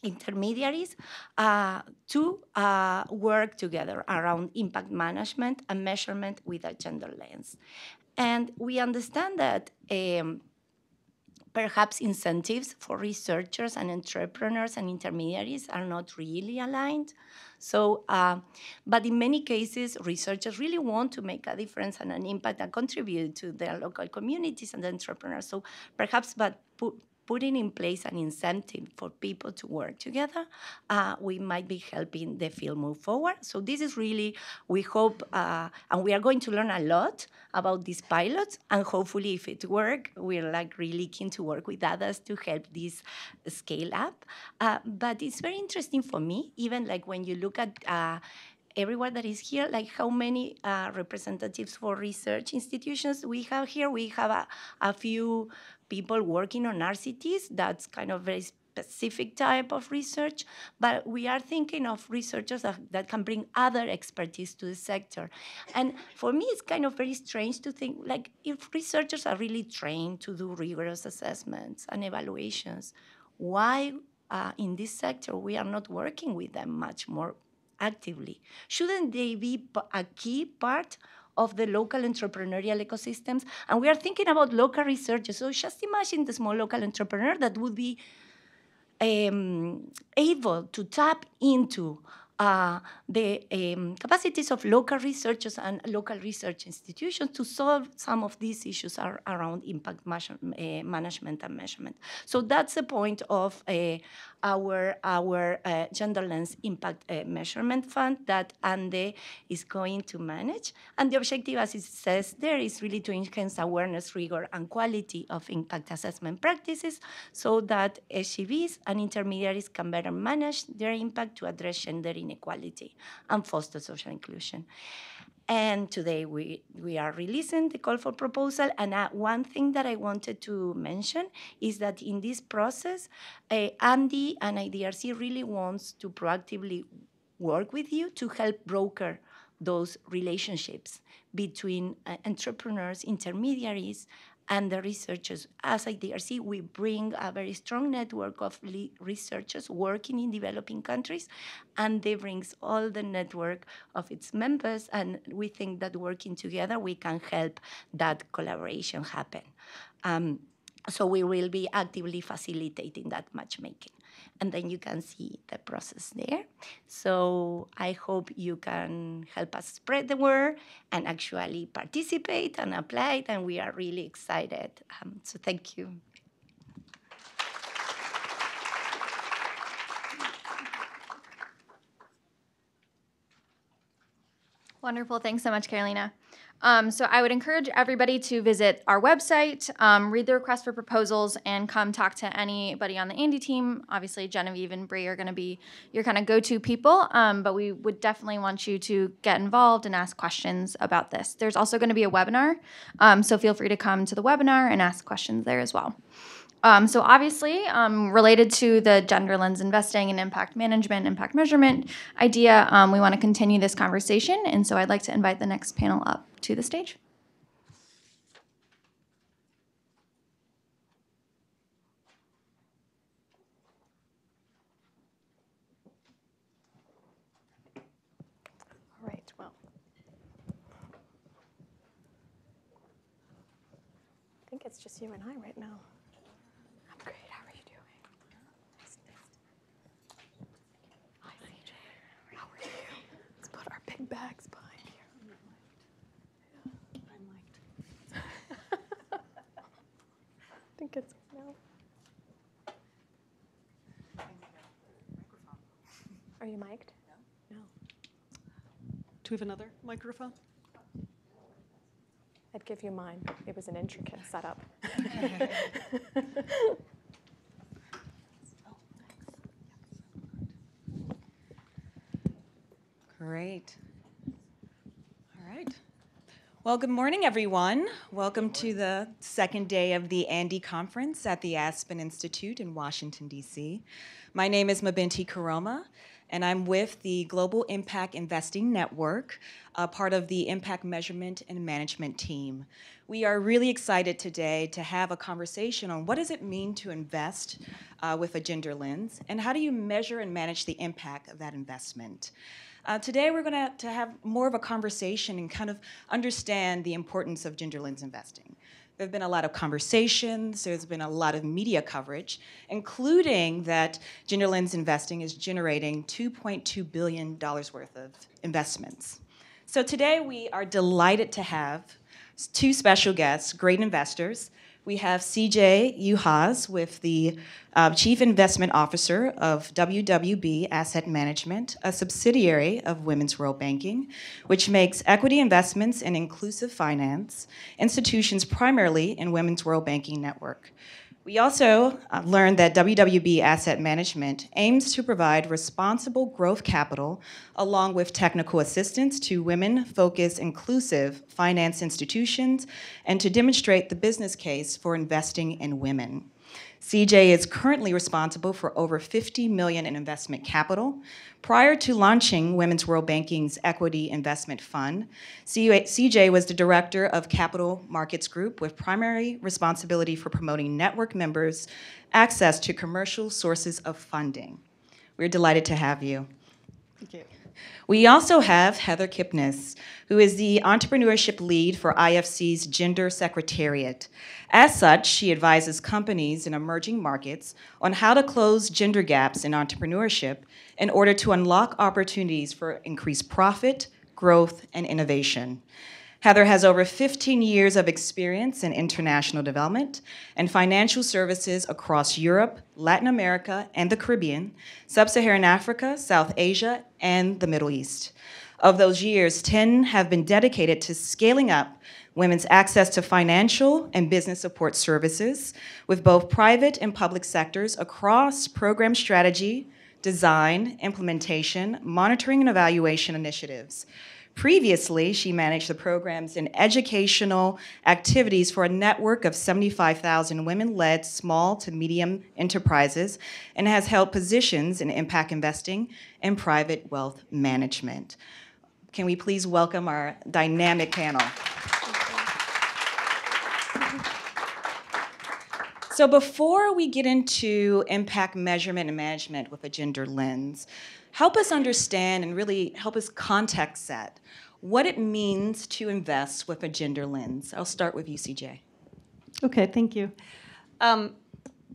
intermediaries uh, to uh, work together around impact management and measurement with a gender lens. And we understand that um, perhaps incentives for researchers and entrepreneurs and intermediaries are not really aligned. So, uh, but in many cases, researchers really want to make a difference and an impact and contribute to their local communities and entrepreneurs. So perhaps, but putting in place an incentive for people to work together, uh, we might be helping the field move forward. So this is really, we hope, uh, and we are going to learn a lot about these pilots, and hopefully if it works, we're like really keen to work with others to help this scale up. Uh, but it's very interesting for me, even like when you look at uh, everyone that is here, like how many uh, representatives for research institutions we have here. We have a, a few people working on RCTs. That's kind of very specific type of research, but we are thinking of researchers that, that, can bring other expertise to the sector. And for me, it's kind of very strange to think like if researchers are really trained to do rigorous assessments and evaluations, why uh, in this sector we are not working with them much more actively? Shouldn't they be a key part of the local entrepreneurial ecosystems. And we are thinking about local researchers. So just imagine the small local entrepreneur that would be um, able to tap into uh, the um, capacities of local researchers and local research institutions to solve some of these issues around impact uh, management and measurement. So that's the point of uh, our, our uh, Gender Lens Impact uh, Measurement Fund that ANDE is going to manage. And the objective, as it says there, is really to enhance awareness, rigor, and quality of impact assessment practices so that SGBs and intermediaries can better manage their impact to address gender inequality and foster social inclusion. And today we, we are releasing the call for proposal. And uh, one thing that I wanted to mention is that in this process, uh, ANDE and IDRC really wants to proactively work with you to help broker those relationships between uh, entrepreneurs, intermediaries, and the researchers. As IDRC, we bring a very strong network of researchers working in developing countries, and they brings all the network of its members, and we think that working together, we can help that collaboration happen. Um, so we will be actively facilitating that matchmaking and then you can see the process there. So I hope you can help us spread the word and actually participate and apply and we are really excited. Um, so thank you. Wonderful. Thanks so much, Carolina. Um, so I would encourage everybody to visit our website, um, read the request for proposals, and come talk to anybody on the ANDE team. Obviously, Genevieve and Bree are going to be your kind of go-to people, um, but we would definitely want you to get involved and ask questions about this. There's also going to be a webinar, um, so feel free to come to the webinar and ask questions there as well. Um, so obviously, um, related to the gender lens investing and impact management, impact measurement idea, um, we want to continue this conversation. And so I'd like to invite the next panel up to the stage. All right, well. I think it's just you and I right now. I'm great. How are you doing? Nice, nice. Hi, CJ. How are you? Let's put our big bags behind here. I'm liked. I [laughs] think it's no. Are you mic'd? No. Do we have another microphone? I'd give you mine. It was an intricate setup. [laughs] [laughs] Oh, Great. Well, good morning, everyone. Welcome to the second day of the ANDE Conference at the Aspen Institute in Washington, D.C. My name is Mabinti Karoma, and I'm with the Global Impact Investing Network, a part of the Impact Measurement and Management team. We are really excited today to have a conversation on what does it mean to invest uh, with a gender lens, and how do you measure and manage the impact of that investment. Uh, today, we're going to have more of a conversation and kind of understand the importance of gender lens investing. There have been a lot of conversations, there's been a lot of media coverage, including that gender lens investing is generating $2.2 billion worth of investments. So today, we are delighted to have two special guests, great investors. We have CJ Juhasz with the uh, Chief Investment Officer of WWB Asset Management, a subsidiary of Women's World Banking, which makes equity investments in inclusive finance institutions primarily in Women's World Banking Network. We also uh, learned that WWB Asset Management aims to provide responsible growth capital along with technical assistance to women focused inclusive finance institutions and to demonstrate the business case for investing in women. CJ is currently responsible for over 50 million in investment capital. Prior to launching Women's World Banking's Equity Investment Fund, CJ was the director of Capital Markets Group with primary responsibility for promoting network members' access to commercial sources of funding. We're delighted to have you. Thank you. We also have Heather Kipnis, who is the entrepreneurship lead for IFC's Gender Secretariat. As such, she advises companies in emerging markets on how to close gender gaps in entrepreneurship in order to unlock opportunities for increased profit, growth, and innovation. Heather has over 15 years of experience in international development and financial services across Europe, Latin America, and the Caribbean, Sub Saharan Africa, South Asia, and the Middle East. Of those years, 10 have been dedicated to scaling up women's access to financial and business support services with both private and public sectors across program strategy, design, implementation, monitoring, and evaluation initiatives. Previously, she managed the programs and educational activities for a network of 75,000 women led small to medium enterprises and has held positions in impact investing and private wealth management. Can we please welcome our dynamic panel? So, before we get into impact measurement and management with a gender lens, help us understand and really help us context set what it means to invest with a gender lens. I'll start with UCJ. Okay, thank you. Um,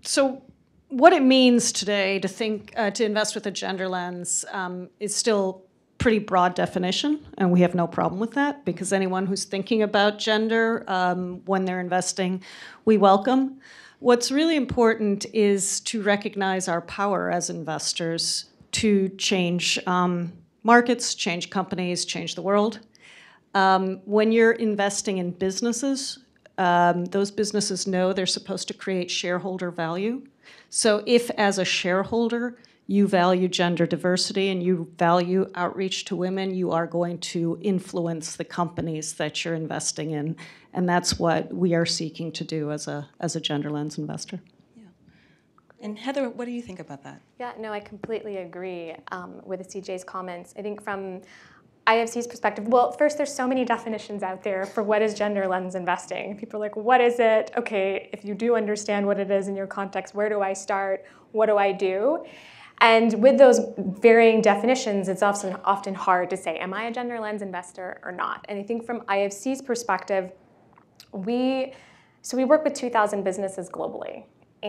so, what it means today to think uh, to invest with a gender lens um, is still pretty broad definition, and we have no problem with that because anyone who's thinking about gender um, when they're investing, we welcome. What's really important is to recognize our power as investors to change um, markets, change companies, change the world. Um, when you're investing in businesses, um, those businesses know they're supposed to create shareholder value. So if, as a shareholder, you value gender diversity and you value outreach to women, you are going to influence the companies that you're investing in. And that's what we are seeking to do as a, as a gender lens investor. And Heather, what do you think about that? Yeah, no, I completely agree um, with CJ's comments. I think from IFC's perspective, well, first, there's so many definitions out there for what is gender lens investing. People are like, what is it? Okay, if you do understand what it is in your context, where do I start? What do I do? And with those varying definitions, it's often, often hard to say, am I a gender lens investor or not? And I think from IFC's perspective, we, so we work with 2,000 businesses globally,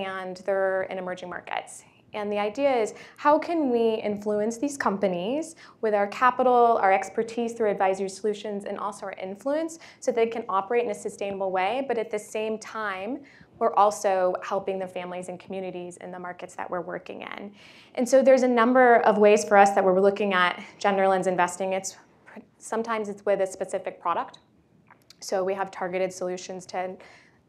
and they're in emerging markets. And the idea is how can we influence these companies with our capital, our expertise through advisory solutions, and also our influence so they can operate in a sustainable way, but at the same time, we're also helping the families and communities in the markets that we're working in. And so there's a number of ways for us that we're looking at gender lens investing. It's sometimes it's with a specific product. So we have targeted solutions to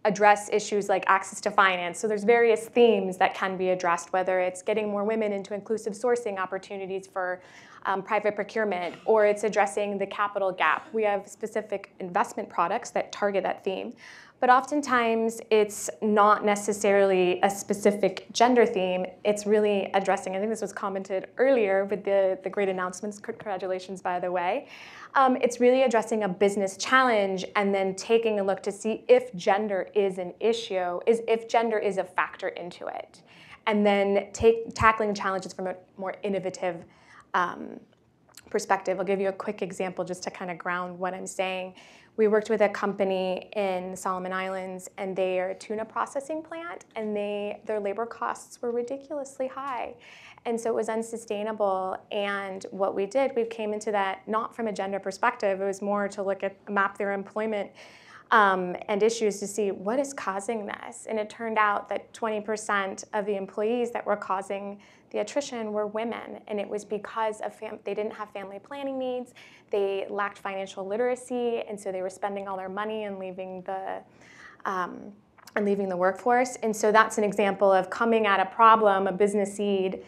address issues like access to finance. So there's various themes that can be addressed, whether it's getting more women into inclusive sourcing opportunities for um, private procurement, or it's addressing the capital gap. We have specific investment products that target that theme. But oftentimes, it's not necessarily a specific gender theme. It's really addressing, I think this was commented earlier with the, the great announcements. Congratulations, by the way. Um, it's really addressing a business challenge and then taking a look to see if gender is an issue, is if gender is a factor into it. And then take, tackling challenges from a more innovative um, perspective. I'll give you a quick example just to kind of ground what I'm saying we worked with a company in Solomon Islands, and they are a tuna processing plant, and they their labor costs were ridiculously high, and so it was unsustainable. And what we did, we came into that not from a gender perspective. It was more to look at map their employment. Um, and issues to see what is causing this. And it turned out that 20% of the employees that were causing the attrition were women, and it was because of they didn't have family planning needs, they lacked financial literacy, and so they were spending all their money and leaving the um, and leaving the workforce. And so that's an example of coming at a problem, a business seed,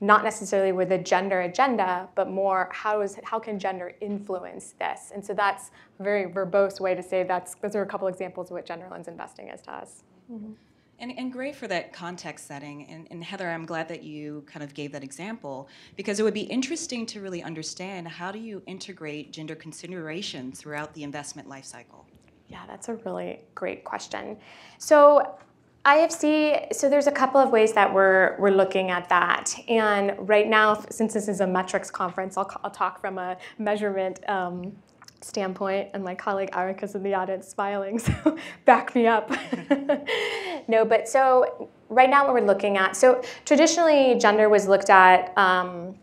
not necessarily with a gender agenda, but more how is how can gender influence this? And so that's a very verbose way to say that's those are a couple examples of what gender lens investing is to us. Mm-hmm. And, and great for that context setting. And, and Heather, I'm glad that you kind of gave that example because it would be interesting to really understand how do you integrate gender consideration throughout the investment lifecycle? Yeah, that's a really great question. So IFC, so there's a couple of ways that we're, we're looking at that. And right now, since this is a metrics conference, I'll, I'll talk from a measurement um, standpoint, and my colleague Erica's in the audience smiling, [laughs] so back me up. [laughs] no, but so right now what we're looking at, so traditionally gender was looked at, um,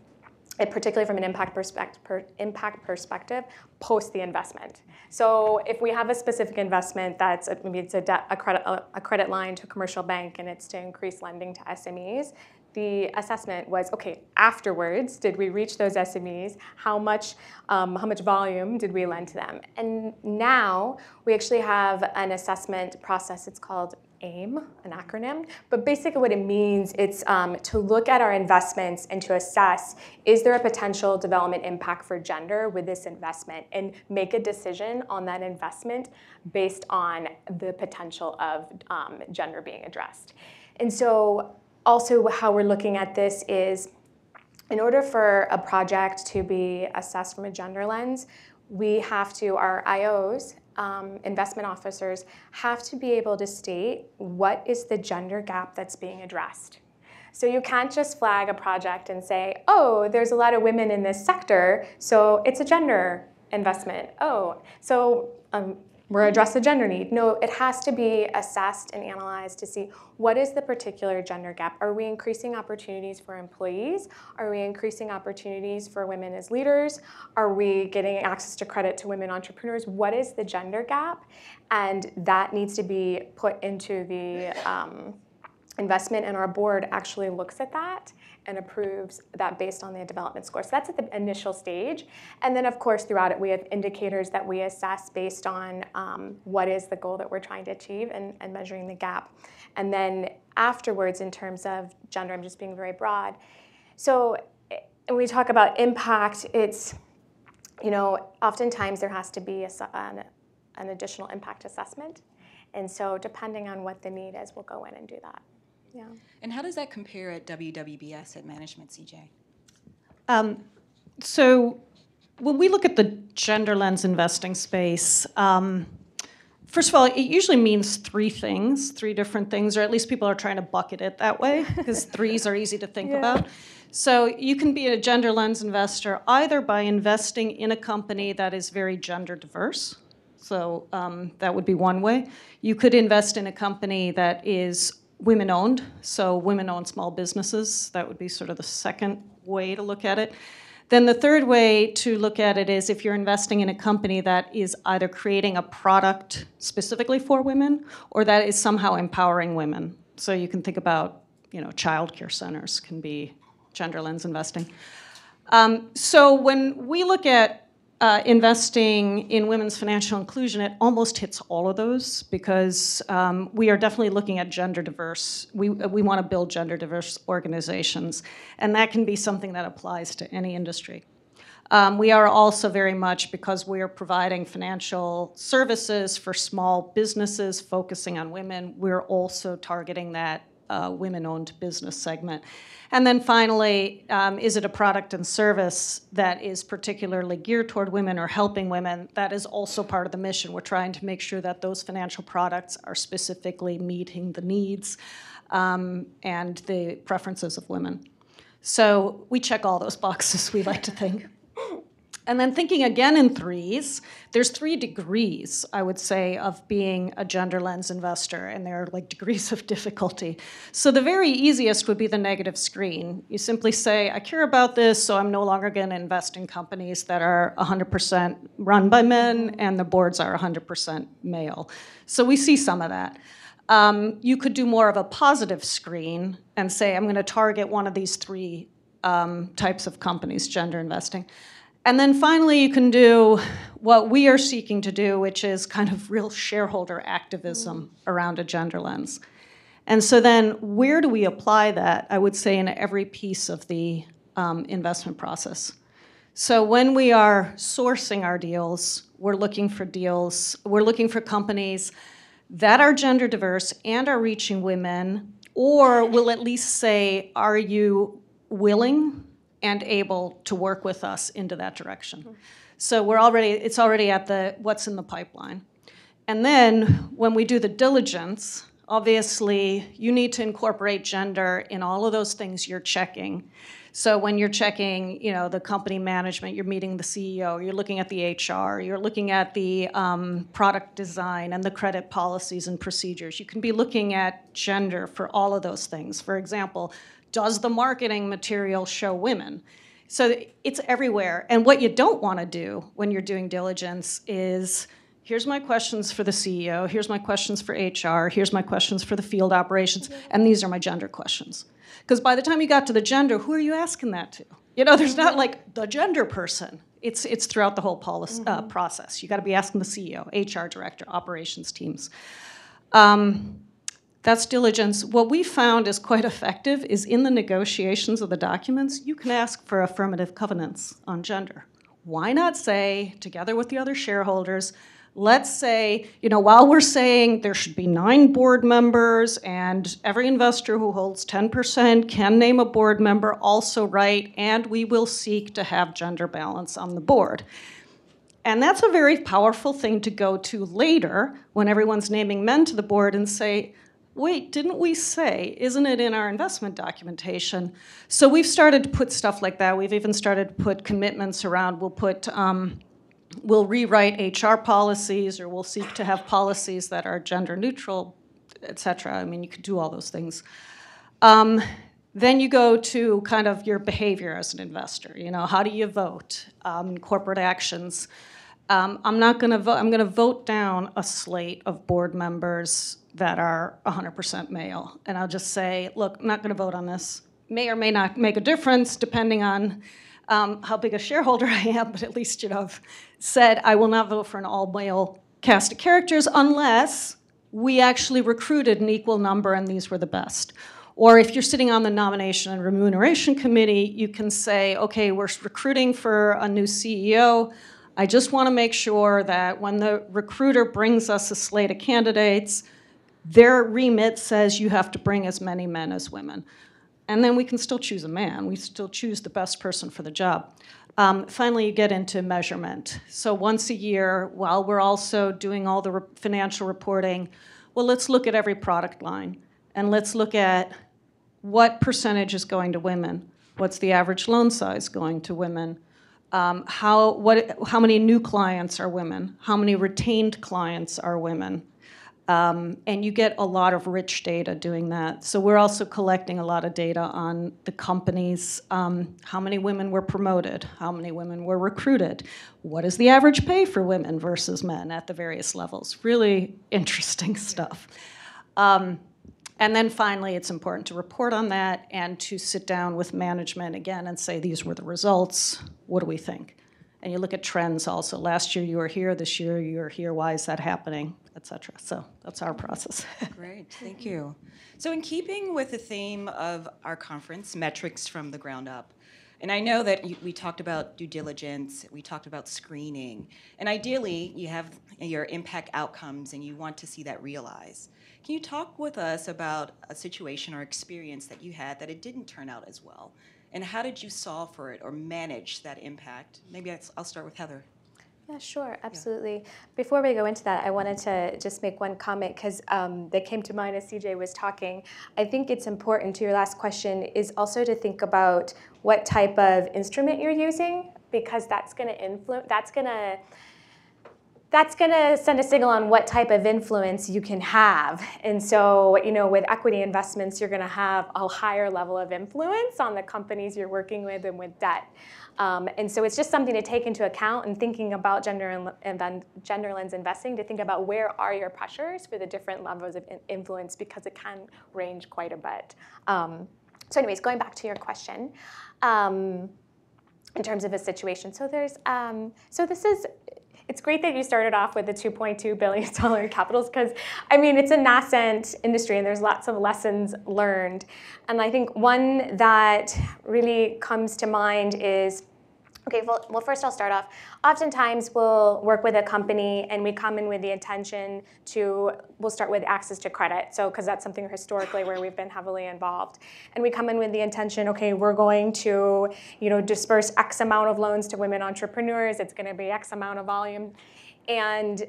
particularly from an impact, perspective, per, impact perspective, post the investment. So if we have a specific investment that's a, maybe it's a, debt, a, credit, a, a credit line to a commercial bank and it's to increase lending to SMEs, the assessment was okay afterwards did we reach those SMEs how much um, how much volume did we lend to them? And now we actually have an assessment process. It's called AIMM an acronym. But basically what it means it's um, to look at our investments and to assess is there a potential development impact for gender with this investment? And make a decision on that investment based on the potential of um, gender being addressed. And so also how we're looking at this is in order for a project to be assessed from a gender lens, we have to, our IOs, um, investment officers, have to be able to state what is the gender gap that's being addressed. So you can't just flag a project and say, oh, there's a lot of women in this sector, so it's a gender investment. Oh, so um, we're address the gender need. No, it has to be assessed and analyzed to see what is the particular gender gap. Are we increasing opportunities for employees? Are we increasing opportunities for women as leaders? Are we getting access to credit to women entrepreneurs? What is the gender gap? And that needs to be put into the um, investment, and our board actually looks at that and approves that based on the development score. So that's at the initial stage. And then, of course, throughout it, we have indicators that we assess based on um, what is the goal that we're trying to achieve and, and measuring the gap. And then afterwards, in terms of gender, I'm just being very broad. So when we talk about impact, it's, you know, oftentimes there has to be a, an, an additional impact assessment. And so depending on what the need is, we'll go in and do that. Yeah. And how does that compare at WWB at Management, CJ? Um, so when we look at the gender lens investing space, um, first of all, it usually means three things, three different things, or at least people are trying to bucket it that way because [laughs] threes are easy to think Yeah. about. So you can be a gender lens investor either by investing in a company that is very gender diverse. So um, that would be one way. You could invest in a company that is women owned, so women owned small businesses. That would be sort of the second way to look at it. Then the third way to look at it is if you're investing in a company that is either creating a product specifically for women or that is somehow empowering women. So you can think about, you know, childcare centers can be gender lens investing. Um, so when we look at uh, investing in women's financial inclusion, it almost hits all of those because um, we are definitely looking at gender diverse. We, we want to build gender diverse organizations, and that can be something that applies to any industry. Um, we are also very much because we are providing financial services for small businesses focusing on women, we're also targeting that uh, women owned business segment. And then finally, um, is it a product and service that is particularly geared toward women or helping women? That is also part of the mission. We're trying to make sure that those financial products are specifically meeting the needs um, and the preferences of women. So we check all those boxes, we like to think. [laughs] And then thinking again in threes, there's three degrees, I would say, of being a gender lens investor, and there are like [laughs] degrees of difficulty. So the very easiest would be the negative screen. You simply say, I care about this, so I'm no longer going to invest in companies that are 100% run by men and the boards are 100% male. So we see some of that. Um, you could do more of a positive screen and say, I'm going to target one of these three um, types of companies, gender investing. And then finally, you can do what we are seeking to do, which is kind of real shareholder activism around a gender lens. And so then, where do we apply that? I would say in every piece of the um, investment process. So when we are sourcing our deals, we're looking for deals, we're looking for companies that are gender diverse and are reaching women, or will at least say, are you willing and able to work with us into that direction? So we're already, it's already at the what's in the pipeline. And then when we do the diligence, obviously you need to incorporate gender in all of those things you're checking. So when you're checking, you know, the company management, you're meeting the CEO, you're looking at the HR, you're looking at the um, product design and the credit policies and procedures. You can be looking at gender for all of those things. For example, does the marketing material show women? So it's everywhere. And what you don't want to do when you're doing diligence is here's my questions for the CEO, here's my questions for HR, here's my questions for the field operations, and these are my gender questions. Because by the time you got to the gender, who are you asking that to? You know, there's not like the gender person. It's, it's throughout the whole policy, uh, process. You got to be asking the CEO, HR director, operations teams. Um, that's diligence. What we found is quite effective is in the negotiations of the documents, you can ask for affirmative covenants on gender. Why not say, together with the other shareholders, let's say, you know, while we're saying there should be nine board members and every investor who holds 10% can name a board member, also write, and we will seek to have gender balance on the board. And that's a very powerful thing to go to later when everyone's naming men to the board and say, wait, didn't we say, isn't it in our investment documentation? So we've started to put stuff like that. We've even started to put commitments around, we'll put, um, we'll rewrite HR policies or we'll seek to have policies that are gender neutral, et cetera. I mean, you could do all those things. Um, then you go to kind of your behavior as an investor. You know, how do you vote? Um, corporate actions. Um, I'm not going to vote. I'm going to vote down a slate of board members that are 100% male, and I'll just say, look, I'm not going to vote on this. May or may not make a difference depending on um, how big a shareholder [laughs] I am, but at least you know, I've said I will not vote for an all-male cast of characters unless we actually recruited an equal number and these were the best. Or if you're sitting on the nomination and remuneration committee, you can say, okay, we're recruiting for a new CEO. I just want to make sure that when the recruiter brings us a slate of candidates, their remit says you have to bring as many men as women. And then we can still choose a man. We still choose the best person for the job. Um, finally, you get into measurement. So once a year, while we're also doing all the re- financial reporting, well, let's look at every product line and let's look at what percentage is going to women. What's the average loan size going to women? Um, how, what, how many new clients are women? How many retained clients are women? Um, and you get a lot of rich data doing that. So we're also collecting a lot of data on the companies, um, how many women were promoted, how many women were recruited, what is the average pay for women versus men at the various levels. Really interesting [laughs] stuff. Um, and then finally, it's important to report on that and to sit down with management again and say, these were the results. What do we think? And you look at trends also. Last year you were here, this year you are here. Why is that happening? Et cetera. So that's our process. [laughs] Great, thank you. So, in keeping with the theme of our conference, metrics from the ground up, and I know that you, we talked about due diligence, we talked about screening, and ideally you have your impact outcomes and you want to see that realize. Can you talk with us about a situation or experience that you had that it didn't turn out as well? And how did you solve for it or manage that impact? Maybe I'll start with Heather. Yeah, sure, absolutely. Yeah. Before we go into that, I wanted to just make one comment because um, that came to mind as CJ was talking. I think it's important to your last question is also to think about what type of instrument you're using because that's going to influence. That's going to that's going to send a signal on what type of influence you can have. And so, you know, with equity investments, you're going to have a higher level of influence on the companies you're working with and with debt. Um, and so it's just something to take into account and thinking about gender and gender lens investing to think about where are your pressures for the different levels of influence because it can range quite a bit. Um, so anyways, going back to your question, um, in terms of a situation. So there's, um, so this is it's great that you started off with the 2.2 billion dollar [laughs] capitals because I mean it's a nascent industry and there's lots of lessons learned. And I think one that really comes to mind is Okay, well, well, first I'll start off. Oftentimes we'll work with a company and we come in with the intention to, we'll start with access to credit. So, because that's something historically where we've been heavily involved. And we come in with the intention, okay, we're going to, you know, disperse X amount of loans to women entrepreneurs. It's going to be X amount of volume. And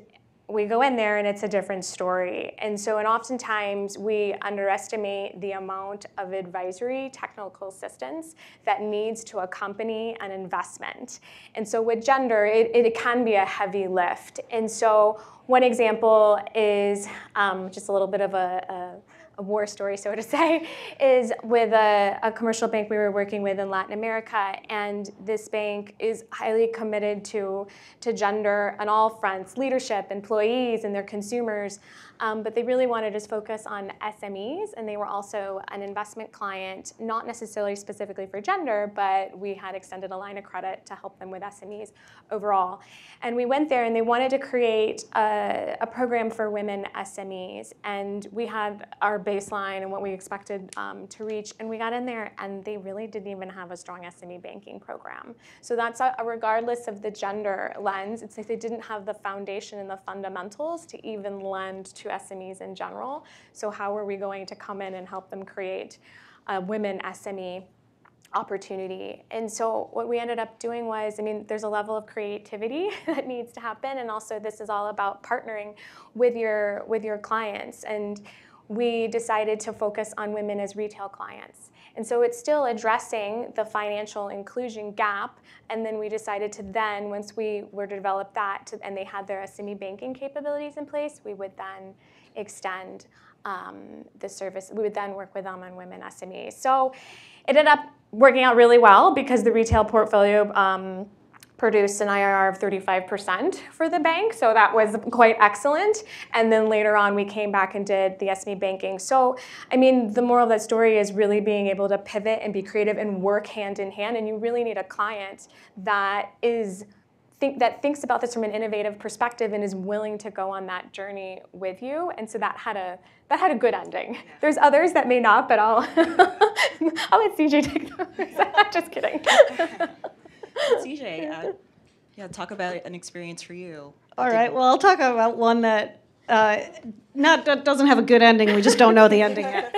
we go in there and it's a different story. And so, and oftentimes we underestimate the amount of advisory technical assistance that needs to accompany an investment. And so, with gender, it, it can be a heavy lift. And so, one example is um, just a little bit of a, a a war story, so to [laughs] say, is with a, a, commercial bank we were working with in Latin America. And this bank is highly committed to, to gender on all fronts leadership, employees, and their consumers. Um, but they really wanted to focus on SMEs, and they were also an investment client, not necessarily specifically for gender, but we had extended a line of credit to help them with SMEs overall. And we went there, and they wanted to create a, a program for women SMEs. And we had our baseline and what we expected um, to reach, and we got in there, and they really didn't even have a strong SME banking program. So that's a, a regardless of the gender lens, it's like they didn't have the foundation and the fundamentals to even lend to SMEs in general. So how are we going to come in and help them create a women SME opportunity. And so what we ended up doing was, I mean, there's a level of creativity [laughs] that needs to happen, and also this is all about partnering with your with your clients. And we decided to focus on women as retail clients. And so it's still addressing the financial inclusion gap. And then we decided to then, once we were to develop that, to, and they had their SME banking capabilities in place, we would then extend um, the service. We would then work with them on women SMEs. So it ended up working out really well because the retail portfolio um, produced an IRR of 35% for the bank, so that was quite excellent. And then later on, we came back and did the SME banking. So, I mean, the moral of that story is really being able to pivot and be creative and work hand in hand. And you really need a client that is think that thinks about this from an innovative perspective and is willing to go on that journey with you. And so that had a that had a good ending. Yeah. There's others that may not, but I'll [laughs] I'll let CJ take those. [laughs] Just kidding. [laughs] [laughs] CJ, uh, yeah, talk about an experience for you. All right. Well, I'll talk about one that Uh, not that doesn't have a good ending. We just don't know the [laughs] ending yet.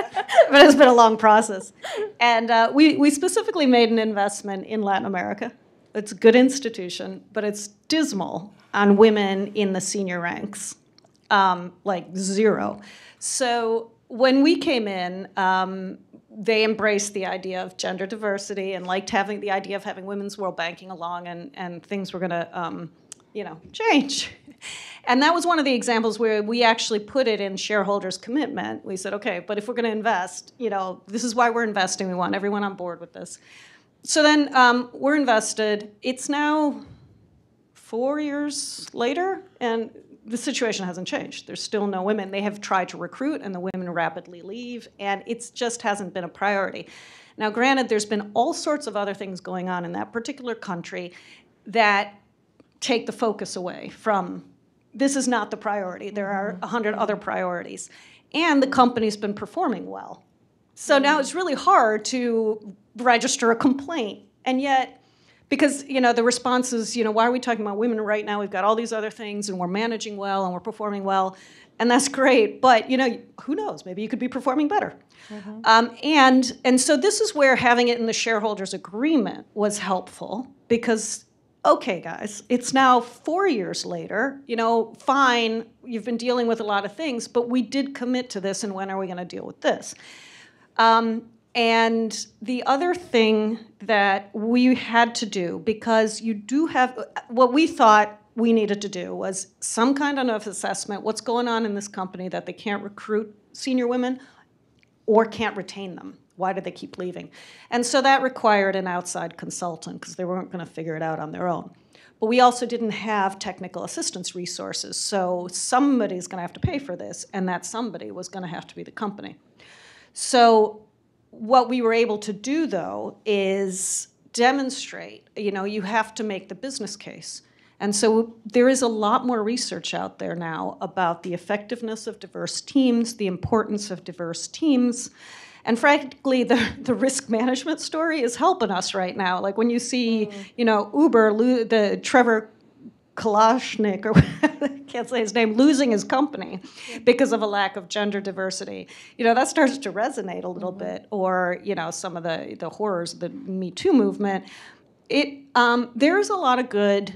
but it's been a long process. And uh, we we specifically made an investment in Latin America. It's a good institution, but it's dismal on women in the senior ranks, um, like zero. So when we came in, um, they embraced the idea of gender diversity and liked having the idea of having women's world banking along, and and things were going to. Um, you know, change. [laughs] And that was one of the examples where we actually put it in shareholders' commitment. We said, okay, but if we're going to invest, you know, this is why we're investing. We want everyone on board with this. So then um, we're invested. It's now four years later, and the situation hasn't changed. There's still no women. They have tried to recruit, and the women rapidly leave, and it just hasn't been a priority. Now, granted, there's been all sorts of other things going on in that particular country that take the focus away from this is not the priority. There are mm-hmm. a hundred other priorities. And the company's been performing well. So mm-hmm. now it's really hard to register a complaint. And yet, because you know the response is, you know, why are we talking about women right now? We've got all these other things and we're managing well and we're performing well. And that's great, but you know, who knows? Maybe you could be performing better. Mm-hmm. Um, and and so this is where having it in the shareholders agreement was helpful because okay, guys, it's now four years later. You know, fine, you've been dealing with a lot of things, but we did commit to this, and when are we going to deal with this? Um, and the other thing that we had to do, because you do have what we thought we needed to do was some kind of assessment what's going on in this company that they can't recruit senior women or can't retain them. Why do they keep leaving? And so that required an outside consultant because they weren't going to figure it out on their own. But we also didn't have technical assistance resources, so somebody's going to have to pay for this, and that somebody was going to have to be the company. So what we were able to do, though, is demonstrate, you know, you have to make the business case. And so there is a lot more research out there now about the effectiveness of diverse teams, the importance of diverse teams, and frankly, the, [laughs] the risk management story is helping us right now. Like when you see, mm. you know, Uber, the Trevor Kalashnik, or [laughs] I can't say his name, losing his company because of a lack of gender diversity. You know, that starts to resonate a little mm-hmm. bit, or, you know, some of the, the horrors of the Me Too movement. It, um, there's a lot of good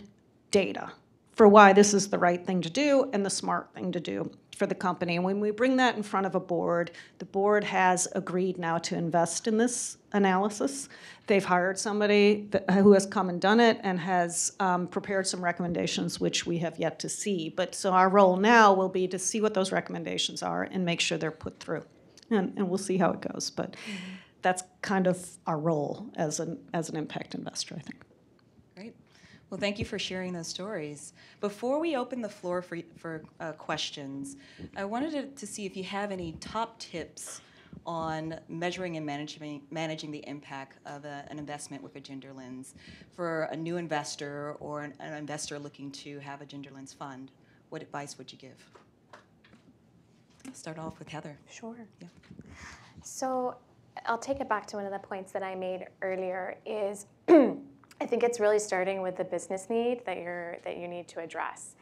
data for why this is the right thing to do and the smart thing to do for the company. And when we bring that in front of a board, the board has agreed now to invest in this analysis. They've hired somebody that, who has come and done it and has um, prepared some recommendations, which we have yet to see. But so our role now will be to see what those recommendations are and make sure they're put through. And, and we'll see how it goes. But mm-hmm. that's kind of our role as an, as an impact investor, I think. Well, thank you for sharing those stories. Before we open the floor for, for uh, questions, I wanted to, to, see if you have any top tips on measuring and managing, managing the impact of a, an investment with a gender lens for a new investor or an, an investor looking to have a gender lens fund. What advice would you give? I'll start off with Heather. Sure. Yeah. So I'll take it back to one of the points that I made earlier is [clears throat] I think it's really starting with the business need that you're that you need to address.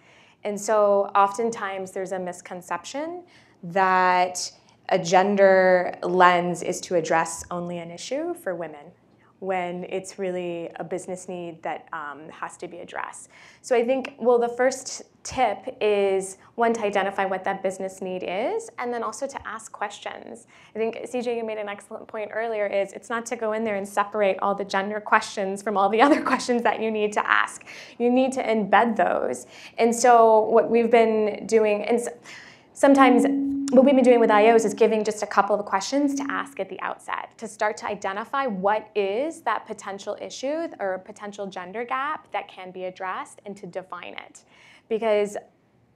And so oftentimes there's a misconception that a gender lens is to address only an issue for women when it's really a business need that um, has to be addressed. So I think, well, the first tip is one to identify what that business need is, and then also to ask questions. I think CJ, you made an excellent point earlier. Is it's not to go in there and separate all the gender questions from all the [laughs] other questions that you need to ask. You need to embed those. And so what we've been doing, and sometimes what we've been doing with IOs is giving just a couple of questions to ask at the outset to start to identify what is that potential issue or potential gender gap that can be addressed and to define it. Because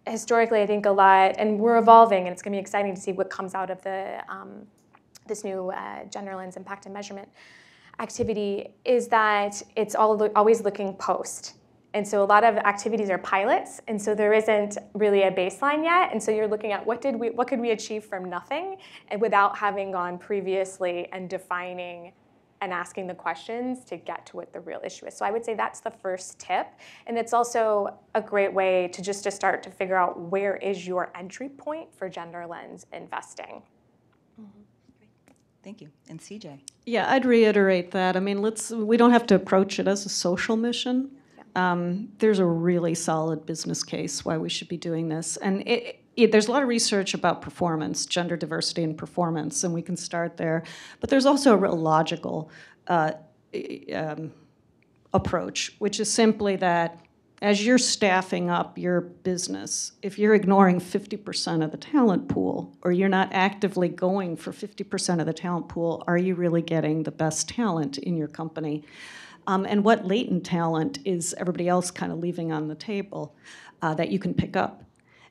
historically, I think a lot, and we're evolving, and it's going to be exciting to see what comes out of the um, this new uh, gender lens impact and measurement activity, is that it's all always looking post. And so a lot of activities are pilots, and so there isn't really a baseline yet. And so you're looking at what did we, what could we achieve from nothing, and without having gone previously and defining and asking the questions to get to what the real issue is. So I would say that's the first tip. And it's also a great way to just to start to figure out where is your entry point for gender lens investing. Mm-hmm. Thank you. And CJ? Yeah, I'd reiterate that. I mean, let's we don't have to approach it as a social mission. Um, there's a really solid business case why we should be doing this, and it, it, there's a lot of research about performance, gender diversity and performance, and we can start there. But there's also a real logical uh, um, approach, which is simply that as you're staffing up your business, if you're ignoring 50% of the talent pool, or you're not actively going for 50% of the talent pool, are you really getting the best talent in your company? Um, and what latent talent is everybody else kind of leaving on the table uh, that you can pick up?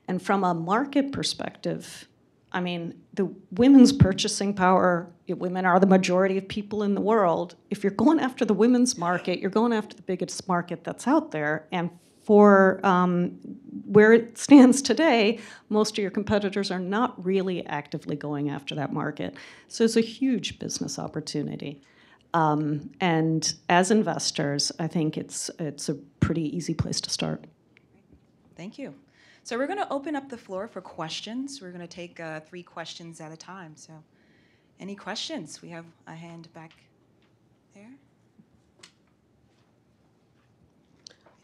And from a market perspective, I mean, the women's purchasing power, women are the majority of people in the world. If you're going after the women's market, you're going after the biggest market that's out there. And for um, where it stands today, most of your competitors are not really actively going after that market. So it's a huge business opportunity. Um, and as investors, I think it's, it's a pretty easy place to start. Thank you. So we're going to open up the floor for questions. We're going to take uh, three questions at a time. So, any questions? We have a hand back there.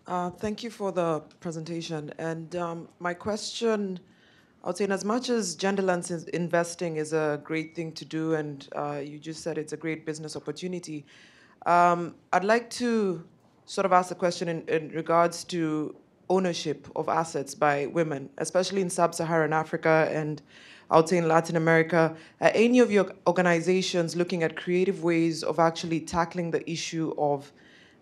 Uh, thank you for the presentation. And um, my question, I would say, in as much as gender lens investing is a great thing to do, and uh, you just said it's a great business opportunity, um, I'd like to sort of ask a question in, in regards to ownership of assets by women, especially in sub-Saharan Africa and I would say in Latin America. Are any of your organizations looking at creative ways of actually tackling the issue of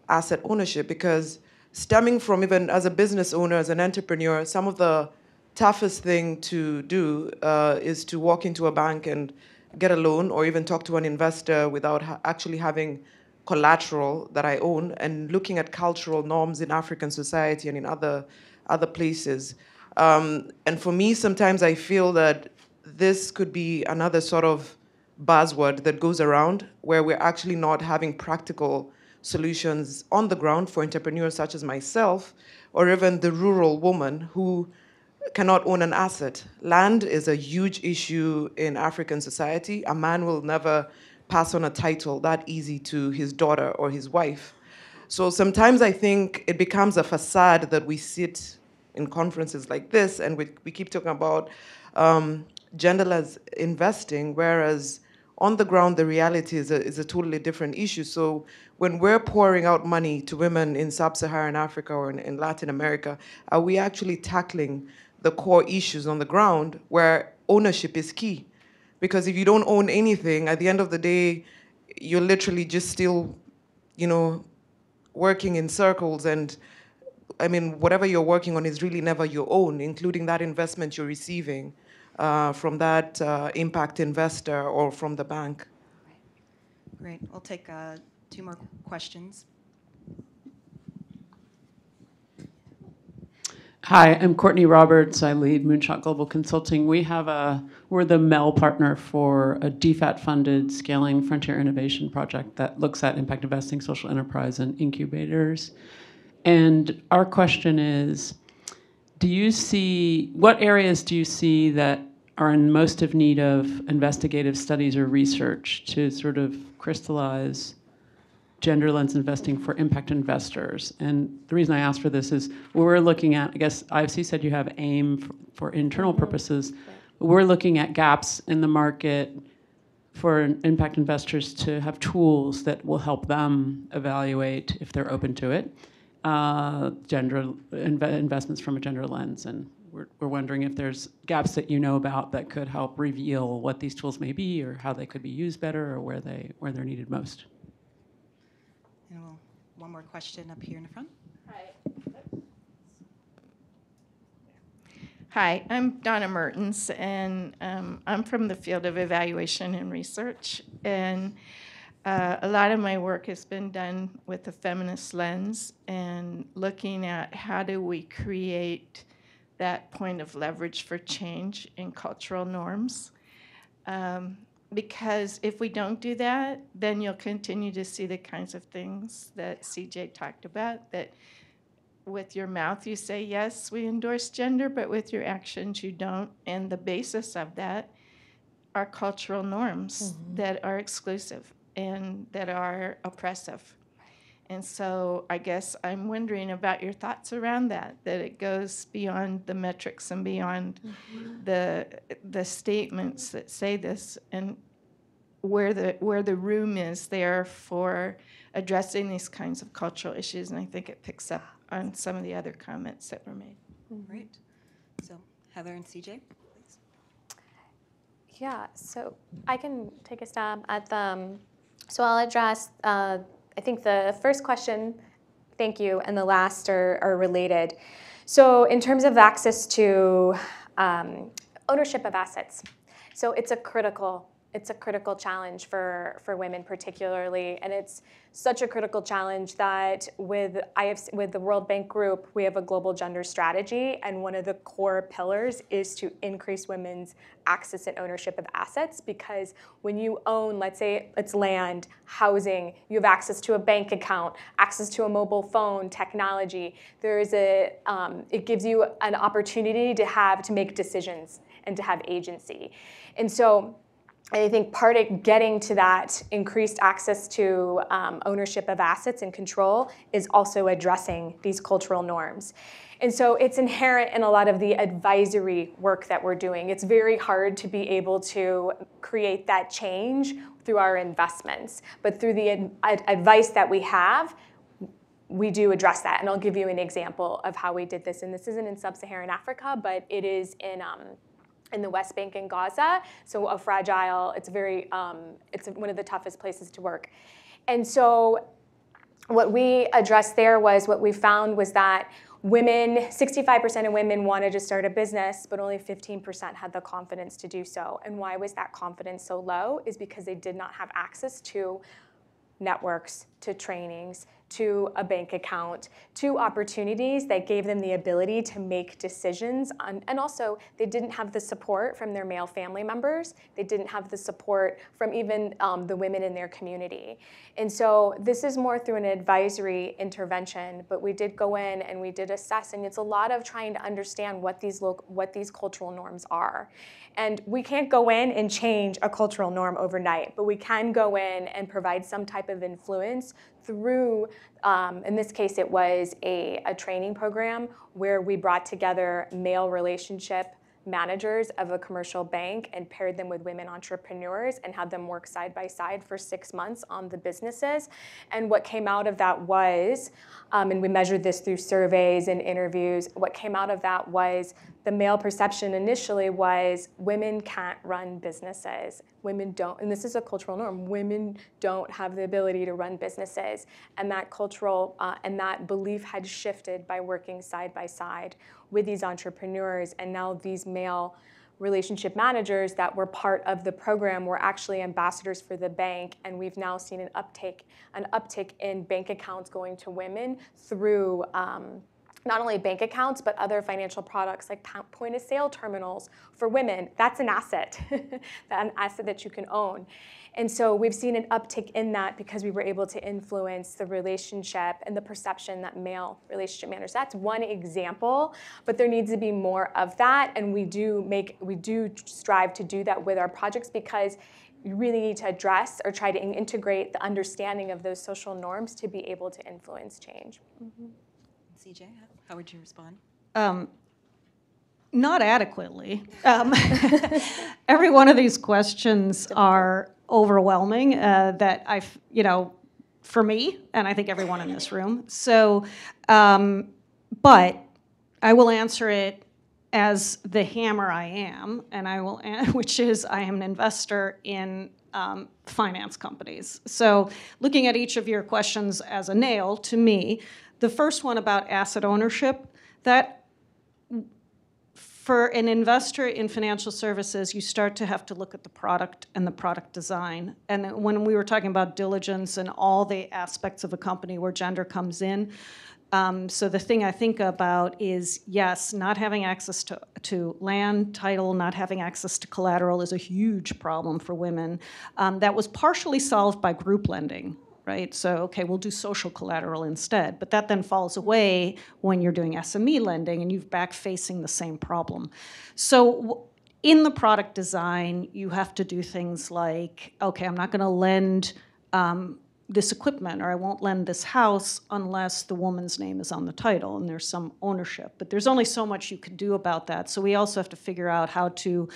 asset ownership? Because stemming from even as a business owner, as an entrepreneur, some of the toughest thing to do uh, is to walk into a bank and get a loan or even talk to an investor without ha actually having collateral that I own and looking at cultural norms in African society and in other, other places. Um, and for me, sometimes I feel that this could be another sort of buzzword that goes around where we're actually not having practical solutions on the ground for entrepreneurs such as myself or even the rural woman who cannot own an asset. Land is a huge issue in African society. A man will never pass on a title that easy to his daughter or his wife. So sometimes I think it becomes a facade that we sit in conferences like this and we, we keep talking about um, gender lens investing, whereas on the ground the reality is a, is a totally different issue. So when we're pouring out money to women in sub-Saharan Africa or in, in Latin America, are we actually tackling the core issues on the ground where ownership is key? Because if you don't own anything, at the end of the day, you're literally just still, you know, working in circles. And I mean, whatever you're working on is really never your own, including that investment you're receiving uh, from that uh, impact investor or from the bank. Great. We'll take uh, two more questions. Hi, I'm Courtney Roberts. I lead Moonshot Global Consulting. We have a we're the MEL partner for a DFAT-funded scaling frontier innovation project that looks at impact investing, social enterprise, and incubators. And our question is, do you see what areas do you see that are in most of need of investigative studies or research to sort of crystallize gender lens investing for impact investors. And the reason I asked for this is we're looking at, I guess IFC said you have AIMM for, for internal purposes. We're looking at gaps in the market for impact investors to have tools that will help them evaluate if they're open to it, uh, gender inv investments from a gender lens. And we're, we're wondering if there's gaps that you know about that could help reveal what these tools may be or how they could be used better or where, they, where they're needed most. And we'll, one more question up here in the front. Hi. Hi, I'm Donna Mertens, and um, I'm from the field of evaluation and research. And uh, a lot of my work has been done with a feminist lens and looking at how do we create that point of leverage for change in cultural norms. Um, because if we don't do that, then you'll continue to see the kinds of things that CJ talked about. That with your mouth you say yes, we endorse gender, but with your actions you don't. And the basis of that are cultural norms Mhm. that are exclusive and that are oppressive. And so I guess I'm wondering about your thoughts around that, that it goes beyond the metrics and beyond the the statements that say this and where the where the room is there for addressing these kinds of cultural issues and I think it picks up on some of the other comments that were made. Great. So Heather and CJ. Yeah, so I can take a stab at them. So I'll address, uh, I think the first question, thank you, and the last are, are related. So in terms of access to um, ownership of assets, so it's a critical it's a critical challenge for, for women particularly. And it's such a critical challenge that with IFC, with the World Bank Group we have a global gender strategy. And one of the core pillars is to increase women's access and ownership of assets. Because when you own let's say it's land housing you have access to a bank account access to a mobile phone technology there is a um, it gives you an opportunity to have to make decisions and to have agency. And so I think part of getting to that increased access to um, ownership of assets and control is also addressing these cultural norms. And so it's inherent in a lot of the advisory work that we're doing. It's very hard to be able to create that change through our investments, but through the ad- advice that we have, we do address that. And I'll give you an example of how we did this. And this isn't in sub Saharan Africa, but it is in. Um, in the West Bank and Gaza. So a fragile, it's very, um, it's one of the toughest places to work. And so what we addressed there was what we found was that women, 65% of women wanted to start a business, but only 15% had the confidence to do so. And why was that confidence so low? Is because they did not have access to networks, to trainings, to a bank account, to opportunities that gave them the ability to make decisions. On, and also, they didn't have the support from their male family members. They didn't have the support from even um, the women in their community. And so, this is more through an advisory intervention, but we did go in and we did assess, and it's a lot of trying to understand what these, lo- what these cultural norms are. And we can't go in and change a cultural norm overnight, but we can go in and provide some type of influence through, um, in this case, it was a, a training program where we brought together male relationship managers of a commercial bank and paired them with women entrepreneurs and had them work side by side for six months on the businesses. And what came out of that was, um, and we measured this through surveys and interviews, what came out of that was the male perception initially was women can't run businesses. Women don't, and this is a cultural norm, women don't have the ability to run businesses. And that cultural uh, and that belief had shifted by working side by side with these entrepreneurs. And now these male relationship managers that were part of the program were actually ambassadors for the bank and we've now seen an uptake an uptick in bank accounts going to women through um, not only bank accounts, but other financial products like point of sale terminals for women. That's an asset, [laughs] an asset that you can own. And so we've seen an uptick in that because we were able to influence the relationship and the perception that male relationship matters. That's one example, but there needs to be more of that. And we do make we do strive to do that with our projects because you really need to address or try to integrate the understanding of those social norms to be able to influence change. Mm-hmm. CJ, how would you respond? Um, not adequately. Um, [laughs] every one of these questions are overwhelming. Uh, that I've, you know, for me, and I think everyone in this [laughs] room. So, um, but I will answer it as the hammer I am, and I will, [laughs] which is I am an investor in um, finance companies. So, looking at each of your questions as a nail, to me, the first one about asset ownership, that for an investor in financial services, you start to have to look at the product and the product design. And when we were talking about diligence and all the aspects of a company where gender comes in, Um, so the thing I think about is yes, not having access to, to land title, not having access to collateral is a huge problem for women. Um, that was partially solved by group lending, right? So, okay, we'll do social collateral instead. But that then falls away when you're doing SME lending and you're back facing the same problem. So, in the product design, you have to do things like, okay, I'm not going to lend. Um, this equipment or I won't lend this house unless the woman's name is on the title and there's some ownership. But there's only so much you can do about that. So we also have to figure out how to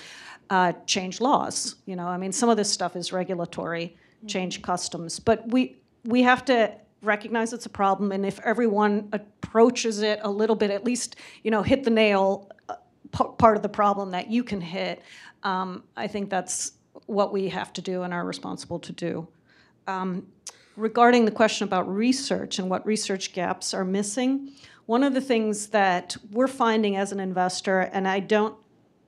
uh, change laws. You know, I mean, some of this stuff is regulatory, change customs, but we we have to recognize it's a problem. And if everyone approaches it a little bit, at least you know, hit the nail uh, part of the problem that you can hit. Um, I think that's what we have to do and are responsible to do. Um, regarding the question about research and what research gaps are missing, one of the things that we're finding as an investor, and I don't,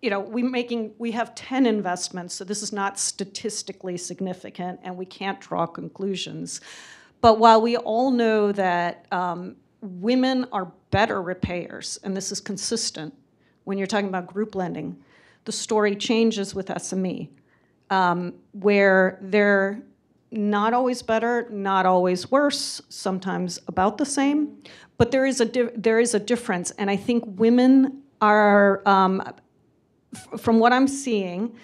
you know, we making we have 10 investments, so this is not statistically significant, and we can't draw conclusions. But while we all know that um, women are better repayers, and this is consistent when you're talking about group lending, the story changes with SME, um, where they're not always better, not always worse, sometimes about the same, but there is a there is a difference, and I think women are, um, from what I'm seeing,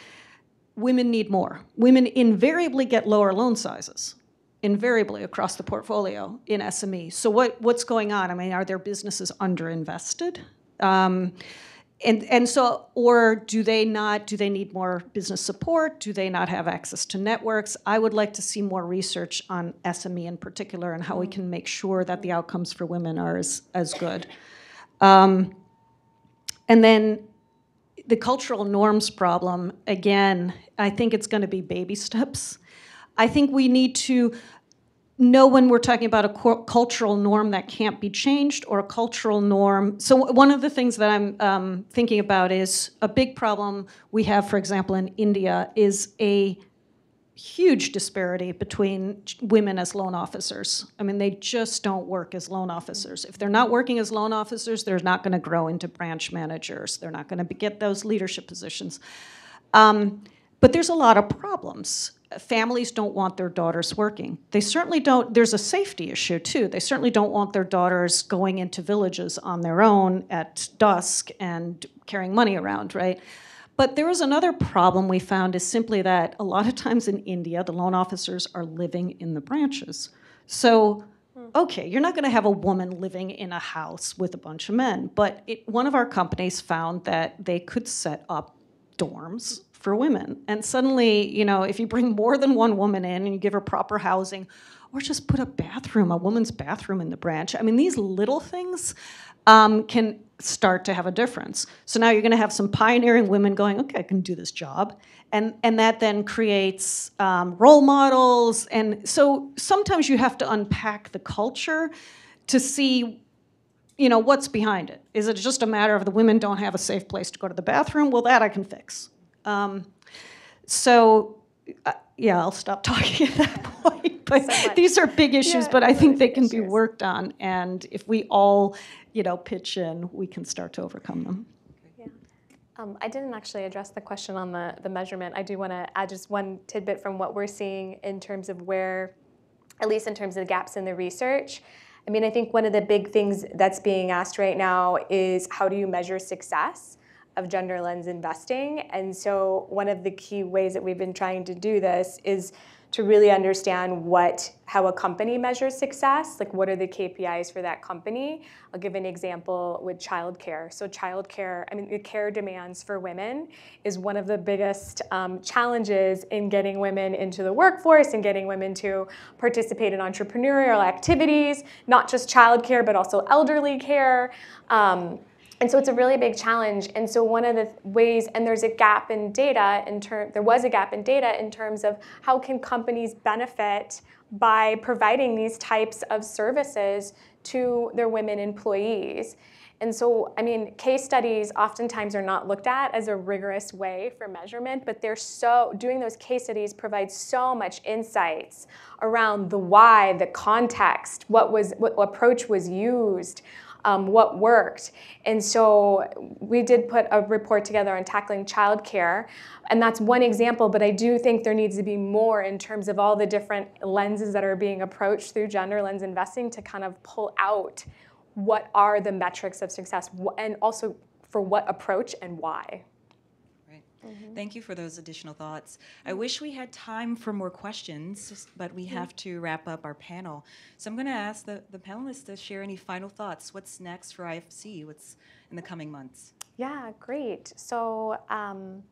women need more. Women invariably get lower loan sizes, invariably across the portfolio in SME. So what what's going on? I mean, are their businesses underinvested? Um, and and so or do they not do they need more business support do they not have access to networks i would like to see more research on sme in particular and how we can make sure that the outcomes for women are as, as good um, and then the cultural norms problem again i think it's going to be baby steps i think we need to know when we're talking about a cultural norm that can't be changed or a cultural norm. So, one of the things that I'm um, thinking about is a big problem we have, for example, in India, is a huge disparity between women as loan officers. I mean, they just don't work as loan officers. If they're not working as loan officers, they're not going to grow into branch managers, they're not going to get those leadership positions. Um, but there's a lot of problems families don't want their daughters working. They certainly don't, there's a safety issue too. They certainly don't want their daughters going into villages on their own at dusk and carrying money around, right? But there is another problem we found is simply that a lot of times in India, the loan officers are living in the branches. So, hmm. okay, you're not going to have a woman living in a house with a bunch of men, but it, one of our companies found that they could set up dorms for women. And suddenly, you know, if you bring more than one woman in and you give her proper housing, or just put a bathroom, a woman's bathroom in the branch, I mean, these little things um, can start to have a difference. So now you're going to have some pioneering women going, okay, I can do this job. And, and that then creates um, role models. And so sometimes you have to unpack the culture to see you know what's behind it is it just a matter of the women don't have a safe place to go to the bathroom well that i can fix um, so, uh, yeah, I'll stop [laughs] talking at that point. But so these are big issues, yeah, but I think they can issues. be worked on. And if we all, you know, pitch in, we can start to overcome them. Um, I didn't actually address the question on the, the measurement. I do want to add just one tidbit from what we're seeing in terms of where, at least in terms of the gaps in the research. I mean, I think one of the big things that's being asked right now is how do you measure success? of gender lens investing. And so one of the key ways that we've been trying to do this is to really understand what how a company measures success, like what are the KPIs for that company. I'll give an example with childcare. So childcare, I mean, the care demands for women is one of the biggest um, challenges in getting women into the workforce and getting women to participate in entrepreneurial activities, not just childcare, but also elderly care. Um, And so it's a really big challenge. And so one of the ways, and there's a gap in data in term, there was a gap in data in terms of how can companies benefit by providing these types of services to their women employees. And so, I mean, case studies oftentimes are not looked at as a rigorous way for measurement, but they're so, doing those case studies provides so much insights around the why, the context, what was, what approach was used, um, what worked. And so we did put a report together on tackling childcare, and that's one example, but I do think there needs to be more in terms of all the different lenses that are being approached through gender lens investing to kind of pull out what are the metrics of success and also for what approach and why. Mm-hmm. Thank you for those additional thoughts. I wish we had time for more questions, but we have to wrap up our panel. So I'm going to ask the, the panelists to share any final thoughts. What's next for IFC? What's in the coming months? Yeah, great. So, um,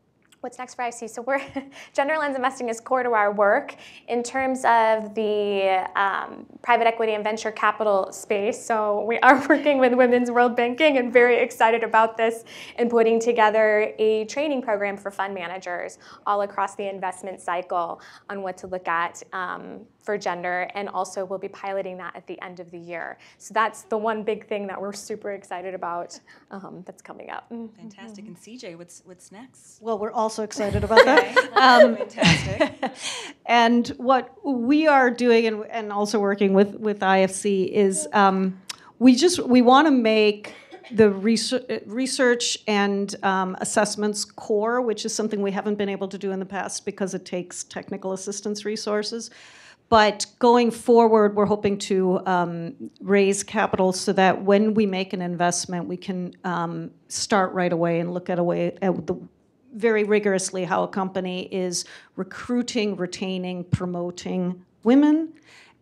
what's next for IFC? So we're [laughs] gender lens investing is core to our work in terms of the um, private equity and venture capital space. So we are [laughs] working with Women's World Banking and very excited about this and putting together a training program for fund managers all across the investment cycle on what to look at um, for gender, and also we'll be piloting that at the end of the year. So that's the one big thing that we're super excited about um, that's coming up. Fantastic. And CJ, what's what's next? Well, we're also excited about that. [laughs] Um, Fantastic. [laughs] and what we are doing, and, and also working with with IFC, is um, we just we want to make the research and um, assessments core, which is something we haven't been able to do in the past because it takes technical assistance resources. But going forward, we're hoping to um, raise capital so that when we make an investment, we can um, start right away and look at a way at the, very rigorously how a company is recruiting, retaining, promoting women,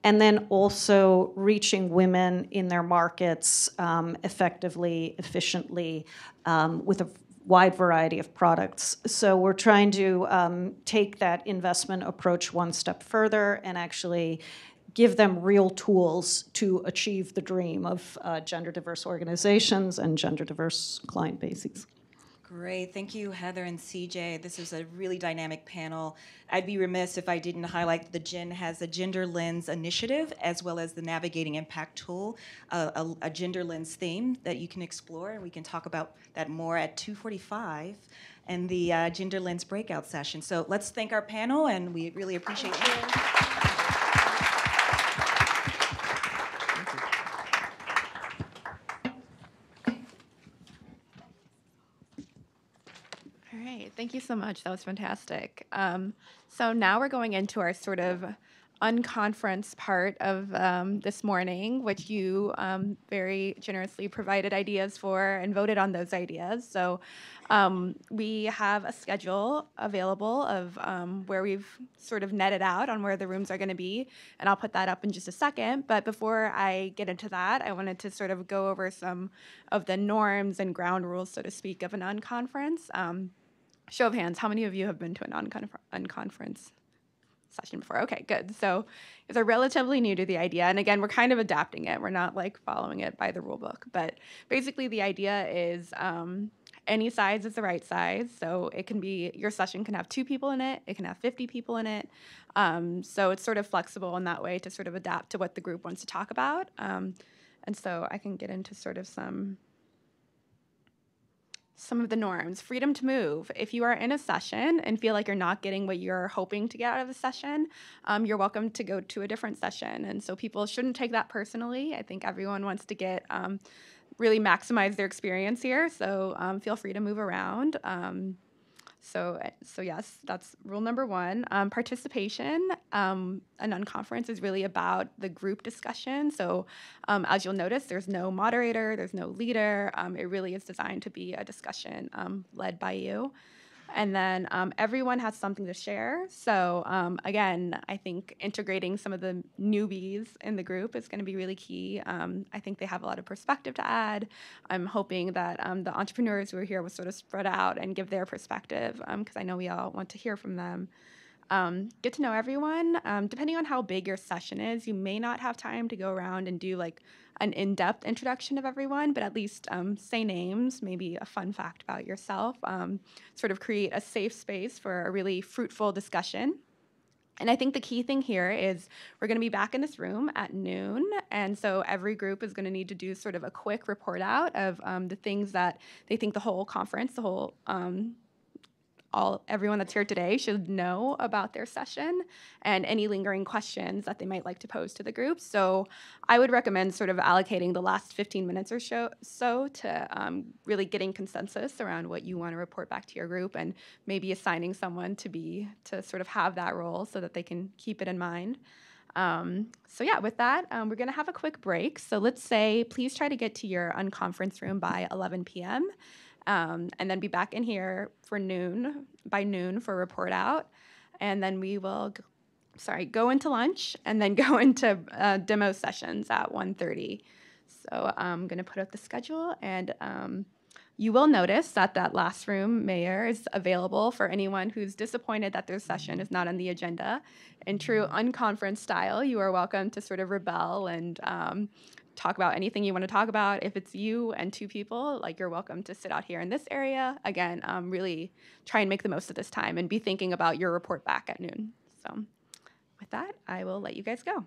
and then also reaching women in their markets um, effectively, efficiently, um, with a wide variety of products. So we're trying to um, take that investment approach one step further and actually give them real tools to achieve the dream of uh, gender diverse organizations and gender diverse client bases. Great. Thank you, Heather and CJ. This is a really dynamic panel. I'd be remiss if I didn't highlight that the GIIN has a Gender Lens initiative as well as the Navigating Impact tool, a, a, gender lens theme that you can explore, and we can talk about that more at 2:45 and the uh, Gender Lens breakout session. So let's thank our panel, and we really appreciate you. Thank you so much. That was fantastic. Um, so now we're going into our sort of unconference part of um, this morning, which you um, very generously provided ideas for and voted on those ideas. So um, we have a schedule available of um, where we've sort of netted out on where the rooms are going to be, and I'll put that up in just a second. But before I get into that, I wanted to sort of go over some of the norms and ground rules, so to speak, of an unconference. Um, show of hands, how many of you have been to an unconference session before? Okay, good. So if they're relatively new to the idea, and again, we're kind of adapting it. We're not like following it by the rule book, but basically the idea is um, any size is the right size. So it can be your session can have two people in it, it can have 50 people in it. Um, so it's sort of flexible in that way to sort of adapt to what the group wants to talk about. Um, and so I can get into sort of some some of the norms. Freedom to move. If you are in a session and feel like you're not getting what you're hoping to get out of the session um, you're welcome to go to a different session. And so people shouldn't take that personally. I think everyone wants to get um, really maximize their experience here. So um, feel free to move around. Um, so, so yes, that's rule number one. Um, participation. Um, a unconference is really about the group discussion. So, um, as you'll notice, there's no moderator, there's no leader. Um, it really is designed to be a discussion um, led by you. And then um, everyone has something to share. So um, again, I think integrating some of the newbies in the group is going to be really key. Um, I think they have a lot of perspective to add. I'm hoping that um, the entrepreneurs who are here will sort of spread out and give their perspective because um, I know we all want to hear from them. Um, get to know everyone. Um, depending on how big your session is, you may not have time to go around and do like an in depth introduction of everyone, but at least um, say names, maybe a fun fact about yourself, um, sort of create a safe space for a really fruitful discussion. And I think the key thing here is we're going to be back in this room at noon. And so every group is going to need to do sort of a quick report out of um, the things that they think the whole conference, the whole um, all everyone that's here today should know about their session and any lingering questions that they might like to pose to the group. So I would recommend sort of allocating the last 15 minutes or so, to um, really getting consensus around what you want to report back to your group and maybe assigning someone to be to sort of have that role so that they can keep it in mind. Um, so yeah, with that, um, we're gonna have a quick break. So let's say, please try to get to your unconference room by 11 p.m um, and then be back in here for noon by noon for report out, and then we will, g- sorry, go into lunch and then [laughs] go into uh, demo sessions at 1.30. So I'm gonna put out the schedule and. Um, you will notice that that last room, Mayor, is available for anyone who's disappointed that their session is not on the agenda. In true unconference style, you are welcome to sort of rebel and um, talk about anything you want to talk about. If it's you and two people, like you're welcome to sit out here in this area. Again, um, really try and make the most of this time and be thinking about your report back at noon. So with that, I will let you guys go.